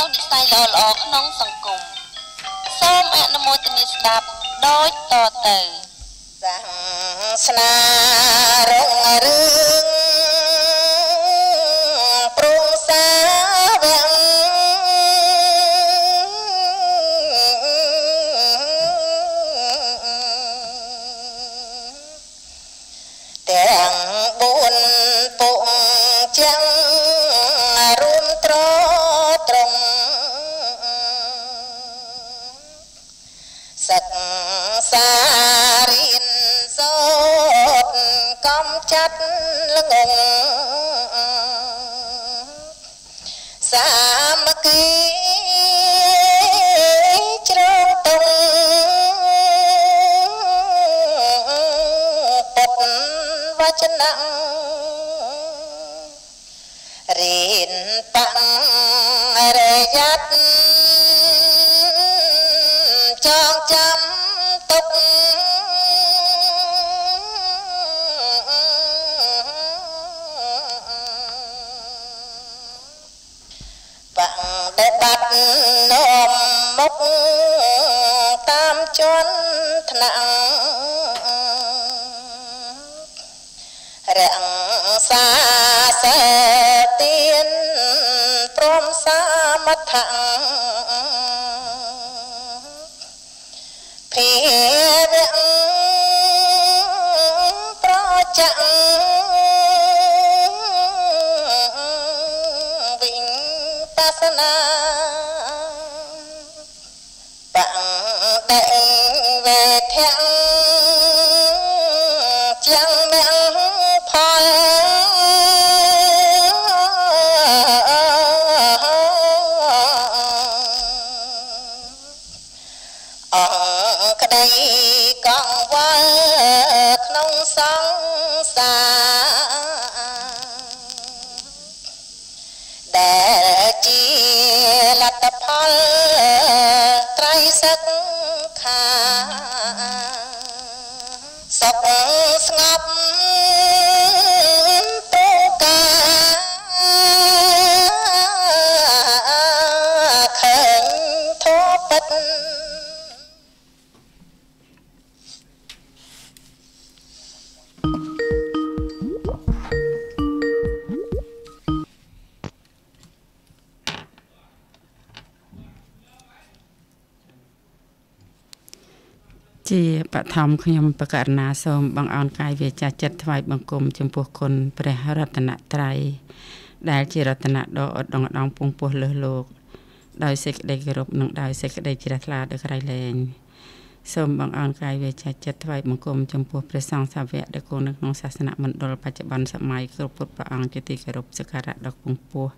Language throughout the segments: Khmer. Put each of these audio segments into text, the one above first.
នោះនិស័យល្អៗក្នុងសង្គមសូមអនុមោទនាស្ដាប់ដូចតទៅសាសនារងរឿង ចាត់ល្ងងសាមគ្គីជ្រងតុងពុទ្ធវចនៈរៀនបង្រយ័តចងចាំ បង្ដបាត់នោមមុខតាមជន់ថ្នាក់រក្សាសេទៀនព្រមសាមថៈភាវៈប្រ បង្ដេ បឋមខ្ញុំបកករណាសូមបងអោនកាយវាចាចិត្តថ្វាយបង្គំចំពោះគុណព្រះរតនត្រ័យដែលជារតនៈដ៏ឧត្តមឧត្តមពងពោះលើសលោកដោយសេចក្តីគោរពនិងដោយសេចក្តីជ្រះថ្លាដល់ក្រៃលែងសូមបងអោនកាយវាចាចិត្តថ្វាយបង្គំចំពោះព្រះសង្ឃសាវកដែលគង់នៅក្នុងសាសនមណ្ឌលបច្ចុប្បន្នសម័យគ្រប់ពុទ្ធព្រះអង្គជាទីគោរពសក្ការៈដ៏ខ្ពង់ខ្ពស់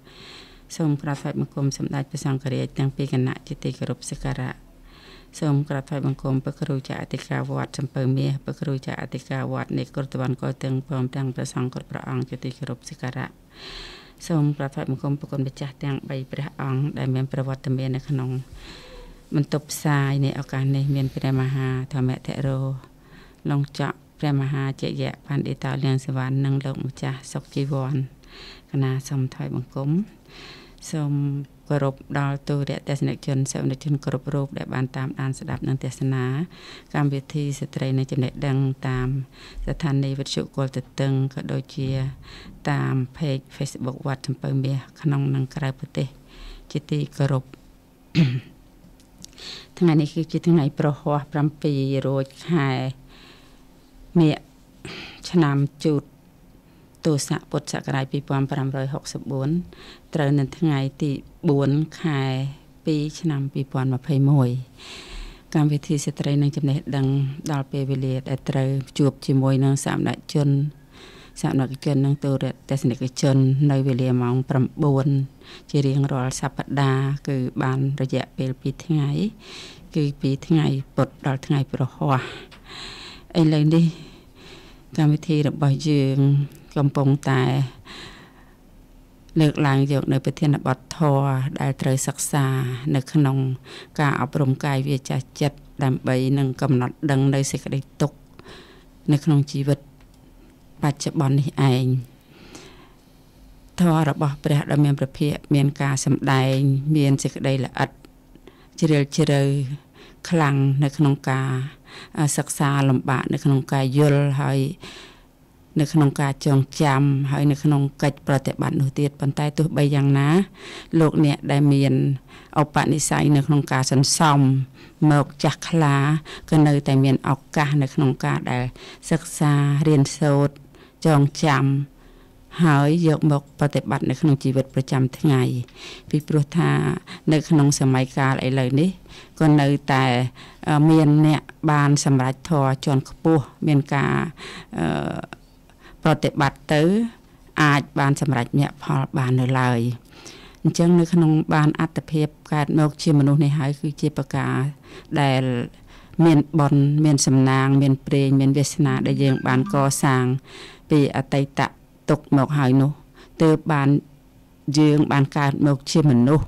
សូមក្រាបថ្វាយបង្គំសម្ដេចព្រះសង្ឃរាជទាំងពីរគណៈជាទីគោរពសក្ការៈ សូមក្រាបថ្វាយបង្គំព្រះគ្រូចាអធិការវត្តចំពៅមាសព្រះគ្រូចាអធិការវត្តនៃគុតវ័នកោទាំងព្រមទាំងព្រះសង្ឃគ្រប់ព្រះអង្គជាទីគោរពសក្ការៈសូមក្រាបថ្វាយបង្គំព្រះគុណម្ចាស់ទាំង3ព្រះអង្គដែលមានប្រវត្តិមាននៅក្នុងបន្ទប់ផ្សាយនៃឱកាសនេះមានព្រះមហាធម្មធរោលងចော့ព្រះមហាជយៈផាន់ឌិតាលៀងសវណ្ណនិងលោកម្ចាស់សុកជីវ័នគណៈសូមថ្វាយបង្គំ សូមគោរពដល់ទូរទស្សនិកជនសិស្សនិកជនគ្រប់រូបដែលបានតាមដានស្ដាប់និងទស្សនាកម្មវិធីស្ត្រីនៃចំណេះដឹងតាមស្ថានីយវិទ្យុគល់ទទឹងក៏ដូចជា តាម page Facebook វត្តចំពៅមាសក្នុងនិងក្រៅប្រទេស ជាទីគោរពថ្ងៃនេះគឺជាថ្ងៃប្រហោះ7រោចខែមិញឆ្នាំជូត ទស័កពុទ្ធសករាជ2564ត្រូវនៅថ្ងៃទី4ខែ2ឆ្នាំ2021កម្មវិធីស្ត្រីនឹងចំណេះដឹងដល់ពេលវេលាដែលត្រូវជួបជាមួយនឹងសាមណជនសាមណជន និងទូរទស្សនិកជន នៅវេលាម៉ោង9ជារៀងរាល់សប្តាហ៍គឺបានរយៈពេល2ថ្ងៃ គឺពីថ្ងៃពុធដល់ថ្ងៃប្រហ័សឥឡូវនេះកម្មវិធីរបស់យើង កំពុងតែ លើកឡើងយកនៅប្រធានបទធរដែលត្រូវសិក្សា នៅក្នុង ការអប់រំកាយវាចាស់ចិត្តដើម្បីនឹងកំណត់ដឹងនៅសេចក្តីទុក្ខនៅក្នុងជីវិតបច្ចុប្បន្ននេះឯងធម៌របស់ព្រះដ៏មានព្រះភិក្ខមានការសម្ដែង មានសេចក្តីល្អិតជ្រាលជ្រៅខ្លាំងនៅក្នុងការសិក្សាលំបាកនៅក្នុងការយល់ហើយ នៅក្នុងការចងចាំហើយនៅក្នុងកិច្ចប្រតិបត្តិនោះទៀតប៉ុន្តែទោះបីយ៉ាងណា លោកអ្នកដែលមានឧបនិស្ស័យនៅក្នុងការសន្សំមកចាស់ខ្លាក៏នៅតែមានឱកាសនៅក្នុងការដែលសិក្សារៀនសូត្រចងចាំហើយយកមកប្រតិបត្តិនៅក្នុងជីវិតប្រចាំថ្ងៃ ពីព្រោះថានៅក្នុងសម័យកាលឥឡូវនេះក៏នៅតែមានអ្នកបានសម្រេចធរជាន់ខ្ពស់មានការ ប្រតិបត្តិទៅ អាចបានសម្រេចមគ្គផលបាននៅឡើយអញ្ចឹងនៅក្នុងបានអត្តភាពកើតមកជាមនុស្សនេះហើយគឺជាប្រការដែលមានបនមានសំណាង មានព្រេងមានវាសនាដែលយើង បានកសាង ពីអតីតទុកមកហើយនោះទើបបានយើងបានកើតមកជាមនុស្ស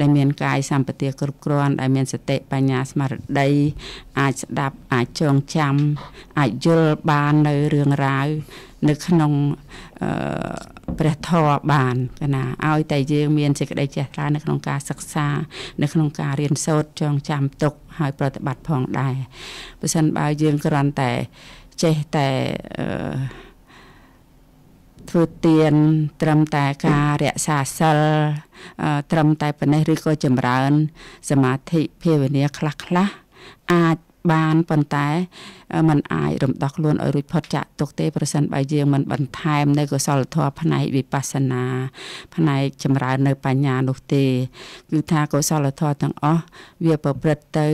ដែលមានកាយសម្បទាគ្រប់គ្រាន់ដែលមានសតិបញ្ញាស្មារតីអាចស្ដាប់អាចចងចាំអាចយល់បាននៅរឿងរ៉ាវនៅក្នុងអឺព្រះធម៌បានកណាឲ្យតែយើងមានសេចក្តីចេះថ្លានៅក្នុងការសិក្សា នៅក្នុងការរៀនសូត្រចងចាំទុកហើយប្រតិបត្តិផងដែរបើសិនបើយើងគ្រាន់តែចេះតែអឺ ធ្វើទាន ត្រឹមតែការរក្សាសិលត្រឹមតែប៉ុណ្ណេះឬក៏ចម្រើន សមាធិភាវនាខ្លះខ្លះអាចបានប៉ុន្តែมันអាចរំដោះខ្លួនឲ្យរួចផុតចាកទុកទេប្រសិនបើយើងមិនបន្ថែមនៅកុសលធម៌ផ្នែកវិបស្សនា ផ្នែកចម្រើននៅបញ្ញានោះទេ គឺថាកុសលធម៌ទាំងអស់វាប្រព្រឹត្តទៅ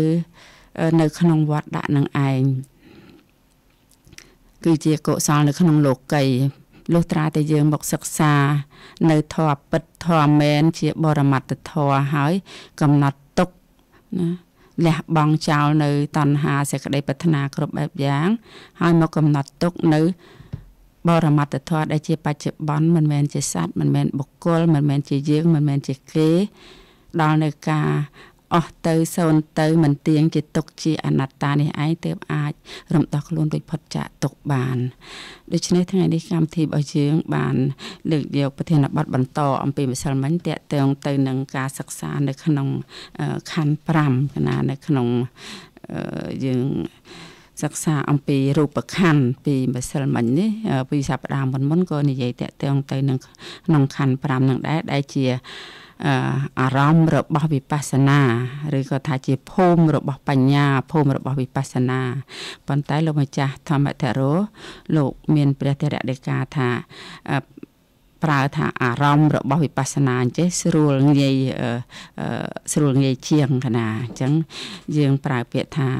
នៅក្នុងវត្តដាក់នឹងឯងគឺជាកុសលនៅក្នុងលោកី លុះត្រាតែយើងមកសិក្សា នៅធម៌ពិតធម៌មែនជាបរមត្តធម៌ហើយ កំណត់ទុកណាលះបង់ចោលនៅតណ្ហាសេចក្តីប្រាថ្នាគ្រប់បែបយ៉ាង ហើយមកកំណត់ទុកនៅបរមត្តធម៌ដែលជាបច្ចុប្បន្នមិនមែនជាសត្វមិនមែនបុគ្គលមិនមែនជាយើងមិនមែនជាគេដល់នៅការ អស់ទៅសូន្យទៅមិនទៀងជាទុកជាអនត្តានេះឯងទើបអាចរំដោះខ្លួនរួចផុតចាកទុកបានដូច្នេះថ្ងៃនេះកម្មវិធីរបស់យើងបានលើកយកប្រធានបទបន្តអំពីម្សិលមិញតកតងទៅនឹងការសិក្សានៅក្នុងខណ្ឌ5កណានៅក្នុងយើងសិក្សាអំពីរូបខណ្ឌពីម្សិលមិញនេះពីសប្តាហ៍មុនមុនក៏និយាយតកតងទៅនឹងក្នុងខណ្ឌ5នឹងដែរដែលជា អារម្មណ៍របស់វិបស្សនាឬក៏ថាជាភូមិរបស់បញ្ញាភូមិរបស់វិបស្សនាប៉ុន្តែលោកម្ចាស់ធម្មធរោលោកមានព្រះធរដេកាថាប្រើថាអារម្មណ៍របស់វិបស្សនាអញ្ចេះស្រួលងាយស្រួលងាយជាងកណាអញ្ចឹងយើងប្រើពាក្យថា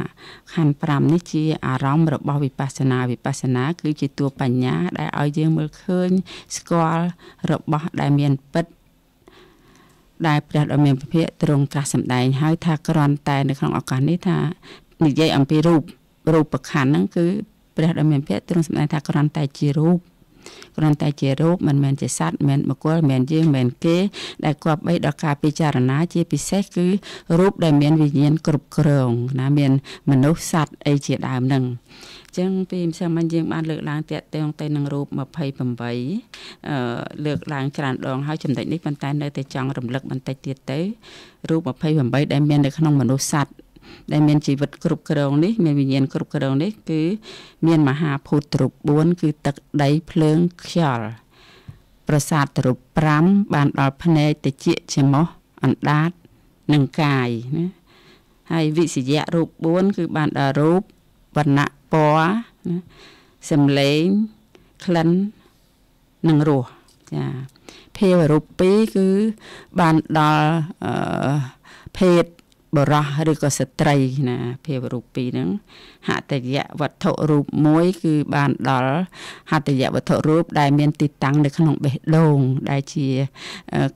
ខណ្ឌ5នេះជាអារម្មណ៍របស់វិបស្សនាវិបស្សនាគឺជាតួបញ្ញាដែលឲ្យយើងមើលឃើញស្គាល់របស់ដែលមានពិត ដែលព្រះដ៏មានពភៈទ្រង់ត្រាស់សម្ដែងហើយថាគ្រាន់តែនៅក្នុងឱកាសនេះថានិយាយអំពីរូបរូបខណ្ឌហ្នឹងគឺព្រះដ៏មានពភៈទ្រង់សម្ដែងថាគ្រាន់តែជារូប គ្រាន់តែជារូបមិនមែនជាសត្វមិនមែនបុគ្គលមិនមែនយើងមិនមែនគេ ដែលគប្បីដល់ការពិចារណា ជាពិសេសគឺរូបដែលមានវិញ្ញាណគ្រប់គ្រងណាមានមនុស្សសត្វអីជាដើមហ្នឹងចឹងពីម្សិលមិញយើងបានលើកឡើងតាក់ទងទៅនឹងរូប28អឺលើកឡើងច្រើនដងហើយចំណុចនេះប៉ុន្តែនៅតែចង់រំលឹកបន្តិចទៀតទៅរូប28ដែលមាននៅក្នុងមនុស្សសត្វ ដែលមានជីវិតគ្រប់គ្រងនេះមានវិញ្ញាណគ្រប់គ្រងនេះគឺមានមហាភូតរូប4គឺទឹកដីភ្លើងខ្យល់ប្រសាទរូប5បានដល់ភ្នែកតិចជាមោះអណ្ដាតនិងកាយណាហើយវិសយៈរូប4គឺបានដល់រូបវណ្ណៈពណ៌សំឡេងក្លិននិងរសចាភាវរូប2គឺបានដល់អឺភេទ បរោះឬក៏ស្ត្រីណាភាវរូប2ហ្នឹងហតយៈវត្ថុរូបមួយគឺបានដល់ហតយៈវត្ថុរូបដែលមានទីតាំងនៅក្នុងបេះដូង ដែលជា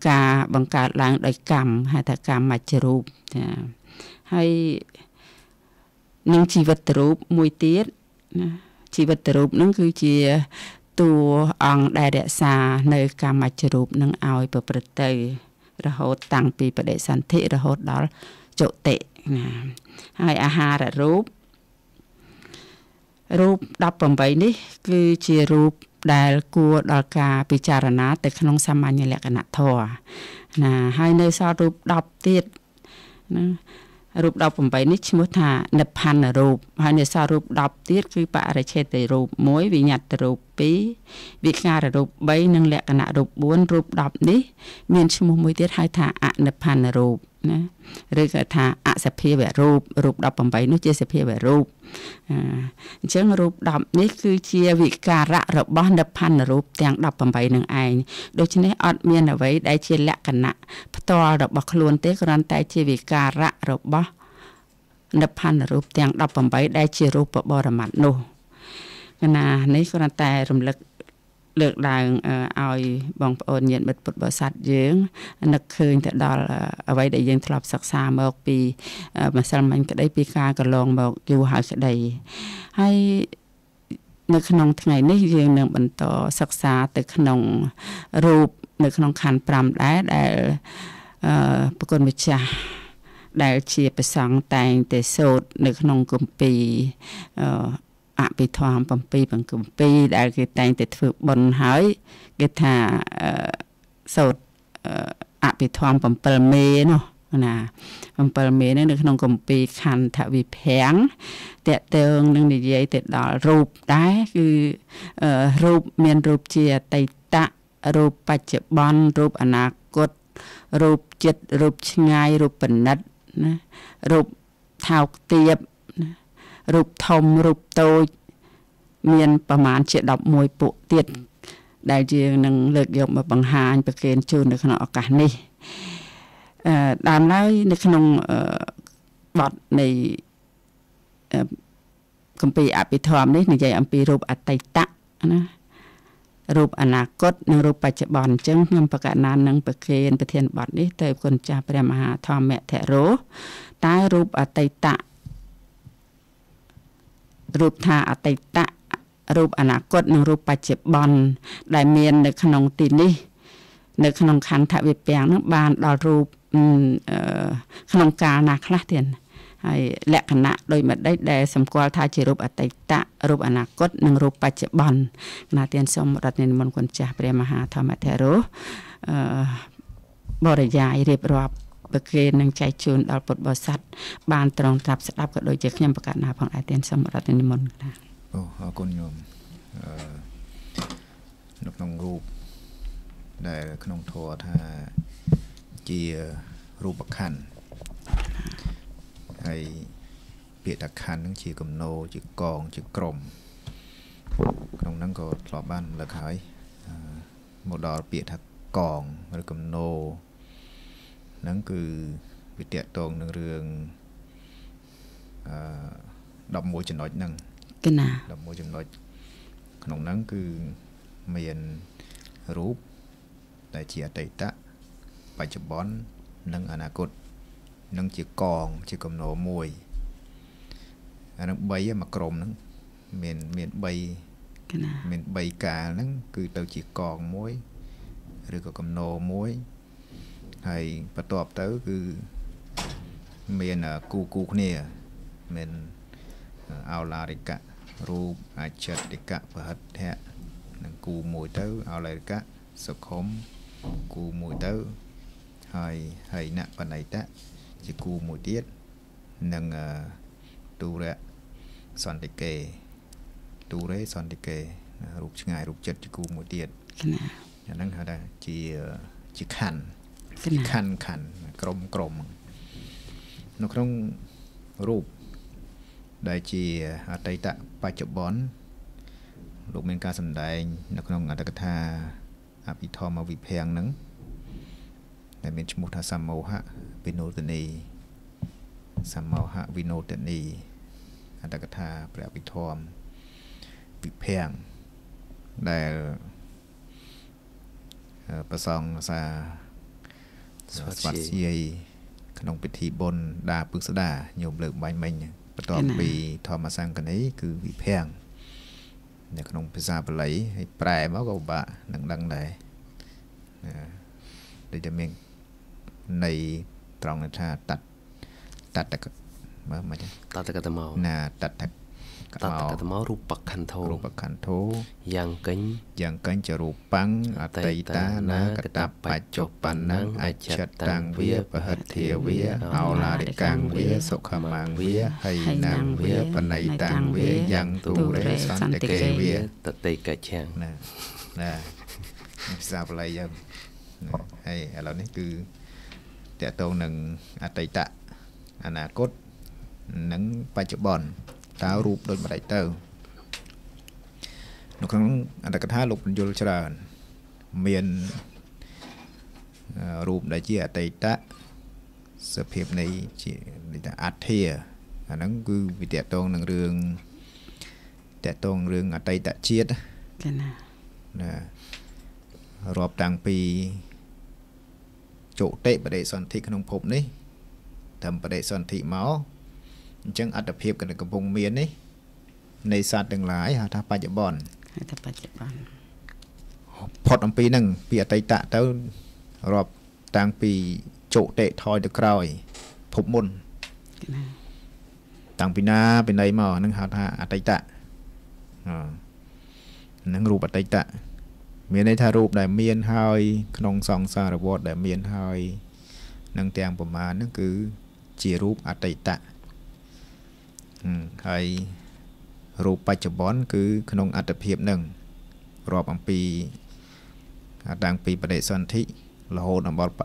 ការបង្កើតឡើងដោយកម្មហៅថាកម្មមជ្ឈរូបចាហើយនឹងជីវិតរូបមួយទៀតណាជីវិតរូបនឹងគឺជាតួអង្គដែលរក្សានៅកម្មជ្ជរូបនឹងឲ្យប្រព្រឹត្តទៅរហូតតាំងពីបដិសន្ធិរហូតដល់ ចុតិណាហើយអាហាររូបរូប18នេះ គឺជារូបដែលគួរដល់ការពិចារណាទៅក្នុងសាមញ្ញលក្ខណៈធម៌ណាហើយនៅសល់រូប10ទៀតណារូប18នេះឈ្មោះថានិព្វានរូបហើយនៅសល់រូប10ទៀតគឺបរិឆេទរូប1វិញ្ញាតរូប2វិការរូប3និងលក្ខណៈរូប4រូប10នេះ មានឈ្មោះមួយទៀតហៅថាអនិព្វានរូប ណាឬក៏ថាអសភាវរូបរូប18នោះជាសភាវរូបអញ្ចឹងរូប10នេះគឺជាវិការៈរបស់និព្វានរូបទាំង18នឹងឯងដូច្នេះអត់មានអ្វីដែលជាលក្ខណៈផ្ទាល់របស់ខ្លួនទេគ្រាន់តែជាវិការៈរបស់និព្វានរូបទាំង18ដែលជារូបបរមត្តនោះកណានេះគ្រាន់តែរំលឹក លើកឡើងឲ្យបងប្អូនញាតិមិត្តពុទ្ធបរិស័ទយើងនឹកឃើញទៅដល់អ្វីដែលយើងធ្លាប់សិក្សាមកពីម្សិលមិញក្តីពីការកន្លងមកយូរហើយក្តីហើយនៅក្នុងថ្ងៃនេះយើងនឹងបន្តសិក្សាទៅក្នុងរូបនៅក្នុងខណ្ឌ5ដែរដែលអឺប្រគុណម្ចាស់ដែលជាប្រសង់តែងតែសូត្រនៅក្នុងគម្ពីរ អឺអភិធម្ម7បង្កំពីដែលគេតែងតែធ្វើបុណ្យហើយគេថាសូត្រអភិធម្ម7មេនោះណា7មេនេះនៅក្នុងគម្ពីរខន្ធវិភាំងតកតើងនឹងនិយាយទៅដល់រូបដែរគឺរូបមានរូបជាអតីតរូបបច្ចុប្បន្នរូបអនាគតរូបចិត្តរូបឆ្ងាយរូបពិនិត្យណារូបថោកទាបណា រូបធំរូបតូចមានប្រមាណជា11ពួកទៀតដែលយើងនឹងលើកយកមកបង្ហាញប្រកេនជូននៅក្នុងឱកាសនេះអឺដើមឡើយនៅក្នុងបទនៃកម្ពីអភិធម្មនេះនិយាយអំពីរូបអតីតណារូបអនាគតនិងរូបបច្ចុប្បន្នអញ្ចឹងខ្ញុំបកណាននឹងប្រកេនប្រធានបទនេះទៅគុណចាស់ព្រះមហាធម្មធរោតើរូបអតីត រូបថាអតីតរូបអនាគតនិងរូបបច្ចុប្បន្នដែលមាននៅក្នុងទីនេះ នៅក្នុងខន្ធវិពាំងនឹងបានដល់រូបក្នុងកាលណាខ្លះទៀតហើយលក្ខណៈដោយម្ដេចដែលសម្គាល់ថាជារូបអតីតរូបអនាគតនិងរូបបច្ចុប្បន្នណាទានសូមរដ្ឋនិមន្តគុណចាស់ព្រះមហាធម្មធរោអឺបរិយាយរៀបរាប់ ប្រគេននឹងចែកជូនដល់ពុទ្ធបរិស័ទបានត្រង់ត្រាប់ស្ដាប់ក៏ដូចជាខ្ញុំប្រកាសណាផងដែរទានសូមរដ្ឋនិមន្តណាអូអរគុណញោមអឺនៅក្នុងរូបដែលក្នុងធម៌ថាជារូបខណ្ឌហើយពាក្យថាខណ្ឌនឹងជាគំនោជាកងជាក្រុមក្នុងហ្នឹងក៏ធ្លាប់បានរំលឹកហើយមកដល់ពាក្យថាកងឬគំនោ ហ្នឹងគឺវាតកតងនឹងរឿងអឺ11ចំណុចហ្នឹងកណា11ចំណុចក្នុងហ្នឹងគឺមានរូបដែលជាអតីតបច្ចុប្បន្ននិងអនាគតនឹងជាកងជាគំនោមួយអានឹង3មកក្រុមហ្នឹងមានមាន3មាន3កាលហ្នឹងគឺទៅជាកងមួយឬក៏កំណោមួយ ហើយបន្ទាប់ទៅគឺមានគូគូគ្នាមានអោឡារិកៈរូបអចិតិកៈបហិទ្ធៈនិងគូមួយទៅអោឡារិកៈសុខុមគូមួយទៅហើយហើយណបណៃតៈជាគូមួយទៀតនិងទូរៈសន្តិកេទូរេសន្តិកេរូបឆ្ងាយរូបចិត្តជាគូមួយទៀតអាហ្នឹងហៅថាជាជាខណ្ឌ ខណ្ឌខណ្ឌក្រុមក្រុមនៅក្នុងរូបដែលជាអតីតបច្ចុប្បន្នលោកមានការសម្ដែង នៅក្នុងអត្តកថាអភិធម្មវិភាំងហ្នឹងដែលមានឈ្មោះថាសមោហៈវិនោទនីសមោហៈវិនោទនីអត្តកថាព្រះអភិធម្មវិភាំងដែលប្រសងសា ស្វាស្យាយក្នុងពិធីបុណ្យដាពឹកស្ដាញោមលើកបាញ់មិញបន្ទាប់ពីធម្មសង្កនីគឺវិភាំងនៅក្នុងភាសាបាលីហើយប្រែមកក៏ពិបាកនឹងដឹងដែរដូចតែមាននៃត្រង់ថាតាត់តាត់តកមើលមកតាត់តកតមកណាតាត់ត កតតតមកកតមករូបខន្ធោរូបខន្ធោយ៉ាងកេញយ៉ាងកញ្ចរូបាំងអតីតានាកតបច្ចុប្បន្នអច្ឆតាំងវាបហិទ្ធាវាអោឡារិកាំងវាសុខមាំងវាហើយណាំងវាបណៃតាំងវាយ៉ាងទូរេសន្តិកេវាតតេកច្ឆាំងណាណាភាសាបាលីយើងណាហើយឥឡូវនេះគឺតកតងនឹងអតីតអនាគតនិងបច្ចុប្បន្ន តើរូបដូចម្ដេចទៅនៅក្នុងអត្តកថាលោកបញ្យលច្រើនមានអឺរូបដែលជាអតីតសភាពនៃជានិយាយថាអធាអាហ្នឹងគឺវាតកតងនឹងរឿងតកតងរឿងអតីតជាតិចាណាណារាប់តាំងពីជោតិបដិសន្ធិក្នុងភពនេះត្រឹមបដិសន្ធិមក អញ្ចឹងអត្តភាពក៏កំពុងមាននេះនៃសត្វទាំងឡាយហៅថាបច្ចុប្បន្នហៅថាបច្ចុប្បន្នផុតអំពីហ្នឹងពីអតីតទៅរាប់តាំងពីជោតិថយទៅក្រោយភពមុនចាណាតាំងពីណាពីណីមកហ្នឹងហៅថាអតីតអហ្នឹងរូបអតីតមានន័យថារូបដែលមានហើយ ក្នុងសង្សារវដ្តដែលមានហើយនឹងទាំងប្រមាណហ្នឹងគឺជារូបអតីត ហឹមហើយរូបបច្ចុប្បន្នគឺក្នុងអត្តភាពហ្នឹងរាប់អំពីតាំងពីបដិសន្ធិរហូតដល់ប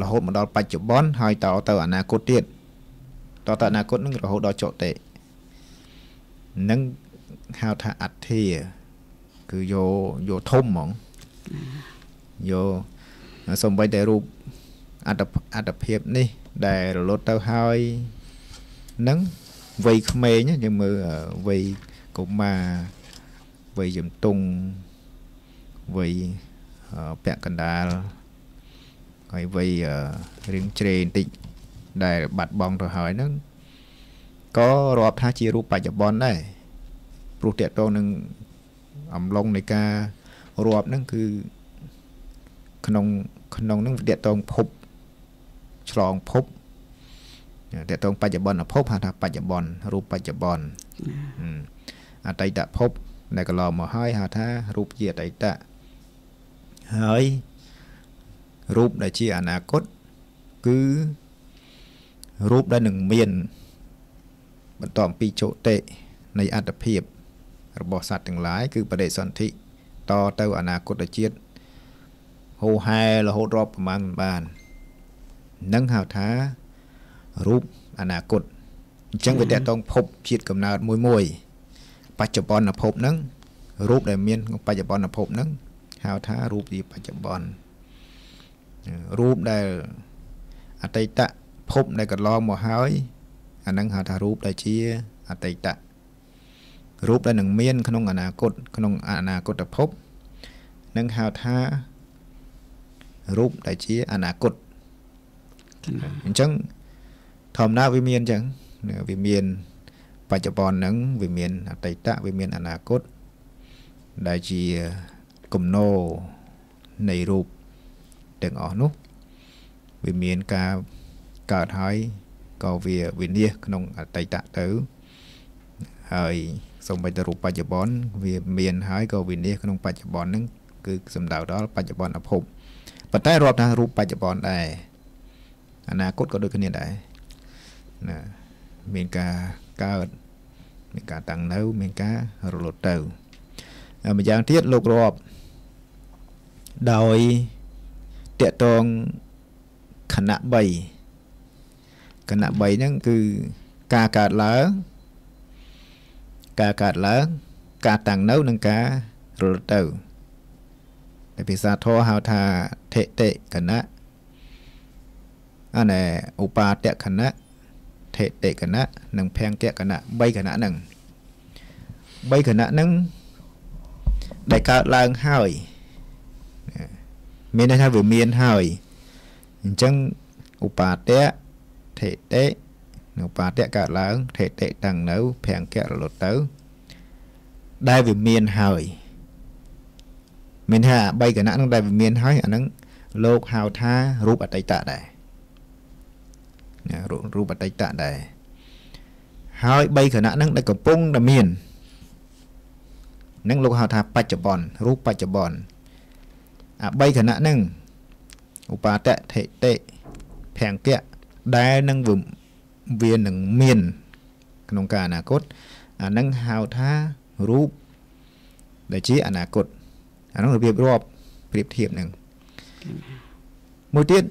រហូតមកដល់បច្ចុប្បន្នហើយតទៅអនាគតទៀតតទៅអនាគតនឹងរហូតដល់ចុតិនឹងហៅថាអត្ធាគឺយកយកធំហ្មងយកសំបីតែរូបអត្តអត្តភាពនេះដែលរលត់ទៅហើយនឹង វ័យក្មេងណាយើងមើលអឺវ័យកុមារវ័យជំទង់វ័យអឺពាក់កណ្ដាលហើយវ័យអឺរៀងជ្រេបន្តិចដែលបាត់បង់ទៅហើយហ្នឹងក៏រាប់ថាជារូបបច្ចុប្បន្នដែរព្រោះតកតងនឹងអំឡុងនៃការរាប់ហ្នឹងគឺក្នុងក្នុងហ្នឹងវាតកតងភពឆ្លងភព តកតងបច្ចុប្បន្នភពហៅថាបច្ចុប្បន្នរូបបច្ចុប្បន្នហឹមអតីតភពដែលកន្លងមកហើយហៅថារូបជាអតីតហើយរូបដែលជាអនាគតគឺរូបដែលនឹងមាន បន្តអំពីចោតិនៃអត្តភាពរបស់សត្វទាំងឡាយគឺបដិសន្ធិតទៅអនាគតជាតិហូហែរហូតរាប់ប្រមាណមិនបាននឹងហៅថា រូបអនាគតអញ្ចឹងវាតកតងភពជាតិកំណើតមួយមួយបច្ចុប្បន្នភពហ្នឹងរូបដែលមានក្នុងបច្ចុប្បន្នភពហ្នឹងហៅថារូបជាបច្ចុប្បន្នរូបដែលអតីតភពដែលកន្លងមកហើយអាហ្នឹងហៅថារូបដែលជាអតីតរូបដែលនឹងមានក្នុងអនាគតក្នុងអនាគតភពនឹងហៅថារូបដែលជាអនាគតចាណាអញ្ចឹង ធម្មតាវាមានអញ្ចឹងវាមានបច្ចុប្បន្នហ្នឹងវាមានអតីតវាមានអនាគតដែលជាគំនោនៃរូបទាំងអស់នោះវាមានការកើតហើយក៏វាវិនិច្ឆ័យក្នុងអតីតទៅហើយសូម្បីតែរូបបច្ចុប្បន្នវាមានហើយក៏វិនិច្ឆ័យក្នុងបច្ចុប្បន្នហ្នឹងគឺសំដៅដល់បច្ចុប្បន្នភពប៉ុន្តែរាប់ថារូបបច្ចុប្បន្នដែរអនាគតក៏ដូចគ្នាដែរ ណាមានការកើតមានការតាំងនៅ មានការរលត់ទៅហើយម្យ៉ាងទៀតលោករាប់ដោយតកតងខណៈ3ខណៈ3ហ្នឹងគឺការកើតឡើងការកើតឡើងការតាំងនៅនិងការរលត់ទៅតែភាសាធម៌ហៅថាថេតិកណៈអានេះឧបាទកណៈ ថេតិកណៈនិងភង្គកណៈ3គណៈហ្នឹង3គណៈហ្នឹងដែលកើតឡើងហើយមានន័យថាវាមានហើយអញ្ចឹងឧបាទៈថេតិនៅបាទៈកើតឡើងថេតិតាំងនៅភង្គៈរលត់ទៅ ដែលវាមានហើយមានថា3គណៈហ្នឹងដែលវាមានហើយអាហ្នឹងលោកហៅថារូបអតីតដែរណា រូបរូបអតីតដែរហហើយ3ខណៈហ្នឹងដែលកំពុងតែមាននឹងលោកហៅថាបច្ចុប្បន្នរូបបច្ចុប្បន្នអា3ខណៈហ្នឹងឧបាទៈថេតិភង្គៈដែលនឹងវានឹងមាន ក្នុងការអនាគតអានឹងហៅថារូបដែលជាអនាគតអានោះរបៀបរាប់ប្រៀបធៀបនឹងមួយទៀត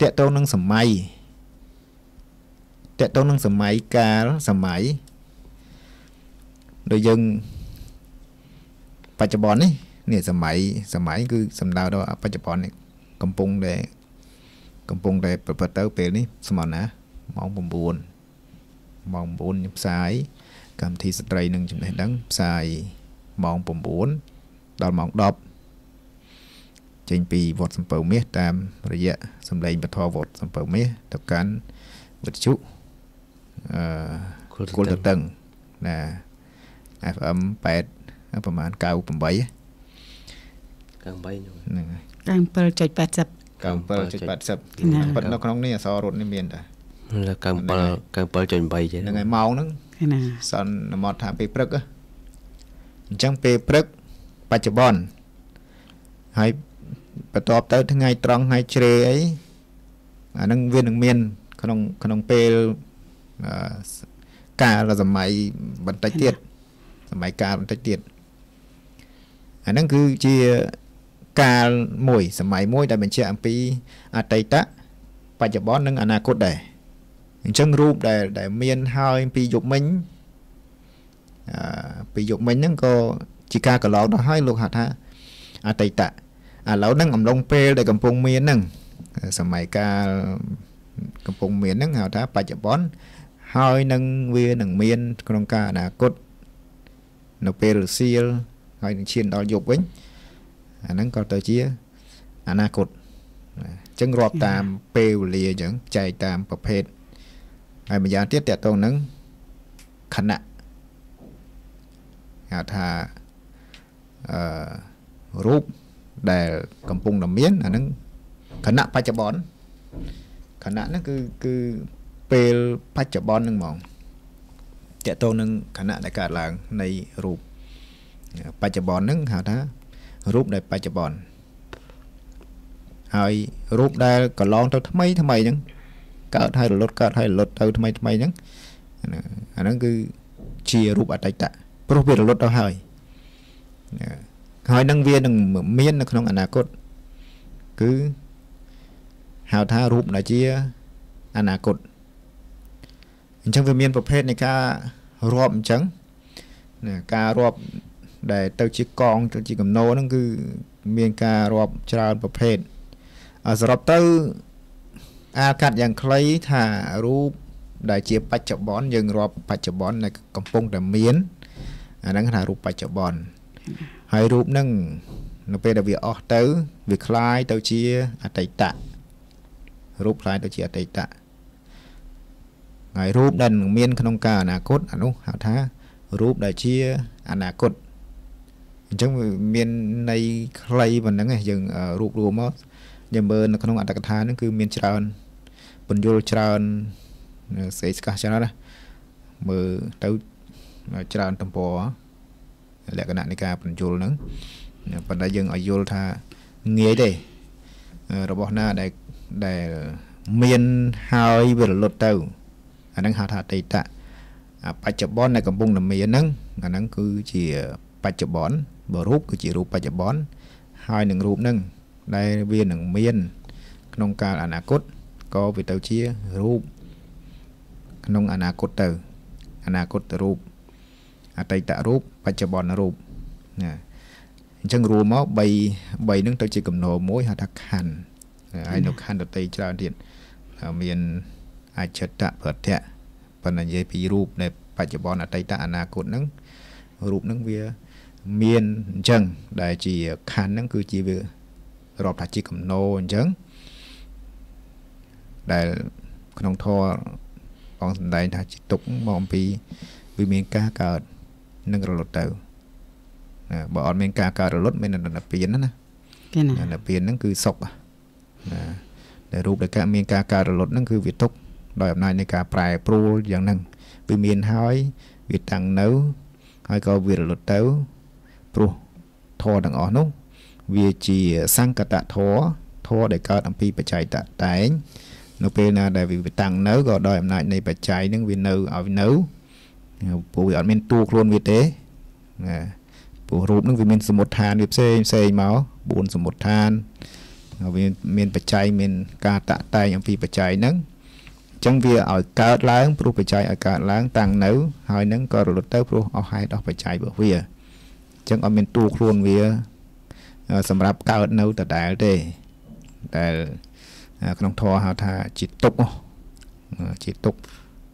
តកតងនឹងសម័យ តកតងនឹងសម័យកាលសម័យដូចយើងបច្ចុប្បន្ននេះនេះសម័យសម័យគឺសំដៅដល់បច្ចុប្បន្ននេះកំពុងតែកំពុងតែប្រព្រឹត្តទៅពេលនេះស្មើណាម៉ោង9ម៉ោង9ខ្ញុំផ្សាយកម្មវិធីស្ត្រីនឹងចំណេះដឹងផ្សាយម៉ោង9ដល់ម៉ោង10ចេញពីវត្តសំពៅមាសតាមរយៈសម្លេងបធរវត្តសំពៅមាសទៅកាន់វិទ្យុ អឺគុលតតឹងណា FM 8ប្រហែល98 98ខ្ញុំហ្នឹងហើយ97.80 97.80ប៉ុន្តែនៅក្នុងនេះអសររត់នេះមានតា là 97 97.8ចឹងហ្នឹងហើយម៉ោងហ្នឹងណាសន្មតថាពេលព្រឹកហ៎អញ្ចឹងពេលព្រឹកបច្ចុប្បន្នហើយបន្ទាប់ទៅថ្ងៃត្រង់ថ្ងៃជ្រេអីអាហ្នឹងវានឹងមាន ក្នុងក្នុងពេលអឺ កាលសម័យបន្តិចទៀតសម័យកាលបន្តិចទៀតអាហ្នឹងគឺជាកាលមួយសម័យមួយដែលបញ្ជាក់អំពីអតីតបច្ចុប្បន្ននិងអនាគតដែរអញ្ចឹងរូបដែលដែលមានហើយពីយុគមិញអឺពីយុគមិញហ្នឹងក៏ជាការកន្លងទៅហើយលោកហៅថាអតីតឥឡូវហ្នឹងអំឡុងពេលដែលកំពុងមានហ្នឹងសម័យកាលកំពុងមានហ្នឹងហៅថាបច្ចុប្បន្ន ហើយនឹងវានឹងមាន ក្នុងការអនាគតនៅពេលរសៀលហើយនឹងឈានដល់យប់វិញអាហ្នឹងក៏ទៅជាអនាគតអញ្ចឹងរាប់តាមពេលវេលាអញ្ចឹងចែកតាមប្រភេទហើយម្យ៉ាងទៀតតកតងនឹងខណៈហៅថាអឺរូបដែលកំពុងតែមានអាហ្នឹងខណៈបច្ចុប្បន្នខណៈហ្នឹងគឺគឺ ពេលបច្ចុប្បន្នហ្នឹងហ្មងតកតងនឹងខណៈដែលកើតឡើងនៃរូបបច្ចុប្បន្នហ្នឹងហៅថារូបដែលបច្ចុប្បន្នហើយរូបដែលកន្លងទៅថ្មីថ្មីហ្នឹងកើតហើយរលត់កើតហើយរលត់ទៅថ្មីថ្មីហ្នឹងអាហ្នឹងគឺជារូបអតីតព្រោះវារលត់ទៅហើយហើយនឹងវានឹងមាននៅក្នុងអនាគតគឺហៅថារូបដែលជាអនាគត អញ្ចឹងវាមានប្រភេទនៃការរាប់អញ្ចឹងការរាប់ដែលទៅជាកងទៅជាកំណោហ្នឹងគឺមានការរាប់ច្រើនប្រភេទសរុបទៅអាកាត់យ៉ាងខ្លីថារូបដែលជាបច្ចុប្បន្នយើងរាប់បច្ចុប្បន្នដែលកំពុងតែមានអាហ្នឹងថារូបបច្ចុប្បន្នហើយរូបហ្នឹងនៅពេលដែលវាអស់ទៅ វាคล้ายទៅជាអតីតរូបคล้ายទៅជាអតីត ហើយរូបដែលនឹងមានក្នុងការអនាគតអានោះហៅថារូបដែលជាអនាគតអញ្ចឹងមានន័យខ្លីប៉ុណ្ណឹងឯងយើងរូបរួមមកយើងមើលនៅក្នុងអត្តកថាហ្នឹងគឺមានច្រើនបញ្យលច្រើនស្អីស្កាសច្រើនណាមើលទៅច្រើនតំពលក្ខណៈនៃការបញ្យលហ្នឹងប៉ុន្តែយើងឲ្យយល់ថាងាយទេរបស់ណាដែលដែលមានហើយវារលត់ទៅ អាហ្នឹងហៅថាអតីតបច្ចុប្បន្នដែលកំពុងតែមានហ្នឹងអាហ្នឹងគឺជាបច្ចុប្បន្នបើរូបគឺជារូបបច្ចុប្បន្នហើយនឹងរូបហ្នឹងដែលវានឹងមាន ក្នុងកាលអនាគតក៏វាទៅជារូបក្នុងអនាគតទៅអនាគតរូបអតីតរូបបច្ចុប្បន្នរូបណាអញ្ចឹងរួមមក3 3នឹងទៅជាកំណោមួយហៅថាខណ្ឌហើយនៅខណ្ឌដតីច្រើនទៀតមាន អច្ឆតៈប្រតិប៉ុន្តែនិយាយពីរូបនៃបច្ចុប្បន្នអតីតអនាគតហ្នឹងរូបហ្នឹងវាមានអញ្ចឹងដែលជាខណ្ឌហ្នឹងគឺជាវារាប់ថាជាកំណោអញ្ចឹងដែលក្នុងធម៌បងសំដែងថាជាទុកមកអំពីវាមានការកើតនិងរលត់ទៅណាបើអត់មានការកើតរលត់មាននពៀនណាគេណានពៀនហ្នឹងគឺសុខណាដែលរូបដែលកើតមានការកើតរលត់ហ្នឹងគឺវាទុក ដោយអំណាចនៃការប្រែប្រួលយ៉ាងហ្នឹងវាមានហើយវាតាំងនៅ ហើយក៏វារលត់ទៅព្រោះធម៌ទាំងអស់នោះវាជាសង្កតធម៌ធម៌ដែលកើតអំពីបច្ច័យតតែងនៅពេលណាដែលវាតាំងនៅក៏ដោយអំណាចនៃបច្ច័យហ្នឹងវានៅឲ្យនៅព្រោះវាអត់មានតួខ្លួនវាទេណាព្រោះរូបហ្នឹងវាមានសមុទ្ឋានវាផ្សេងផ្សេងមក4សមុទ្ឋានវាមានបច្ច័យមានការតាក់តែងអំពីបច្ច័យហ្នឹងអញ្ចឹងវាឲ្យកើតឡើងព្រោះបច្ច័យឲ្យកើតឡើងតាំងនៅហើយនឹងក៏រលត់ទៅព្រោះអស់ហេតុអស់បច្ច័យរបស់វាអញ្ចឹងអត់មានតួខ្លួនវា សម្រាប់កើតនៅដដែលទេដែលក្នុងធម៌ហៅថាជាទុកជាទុក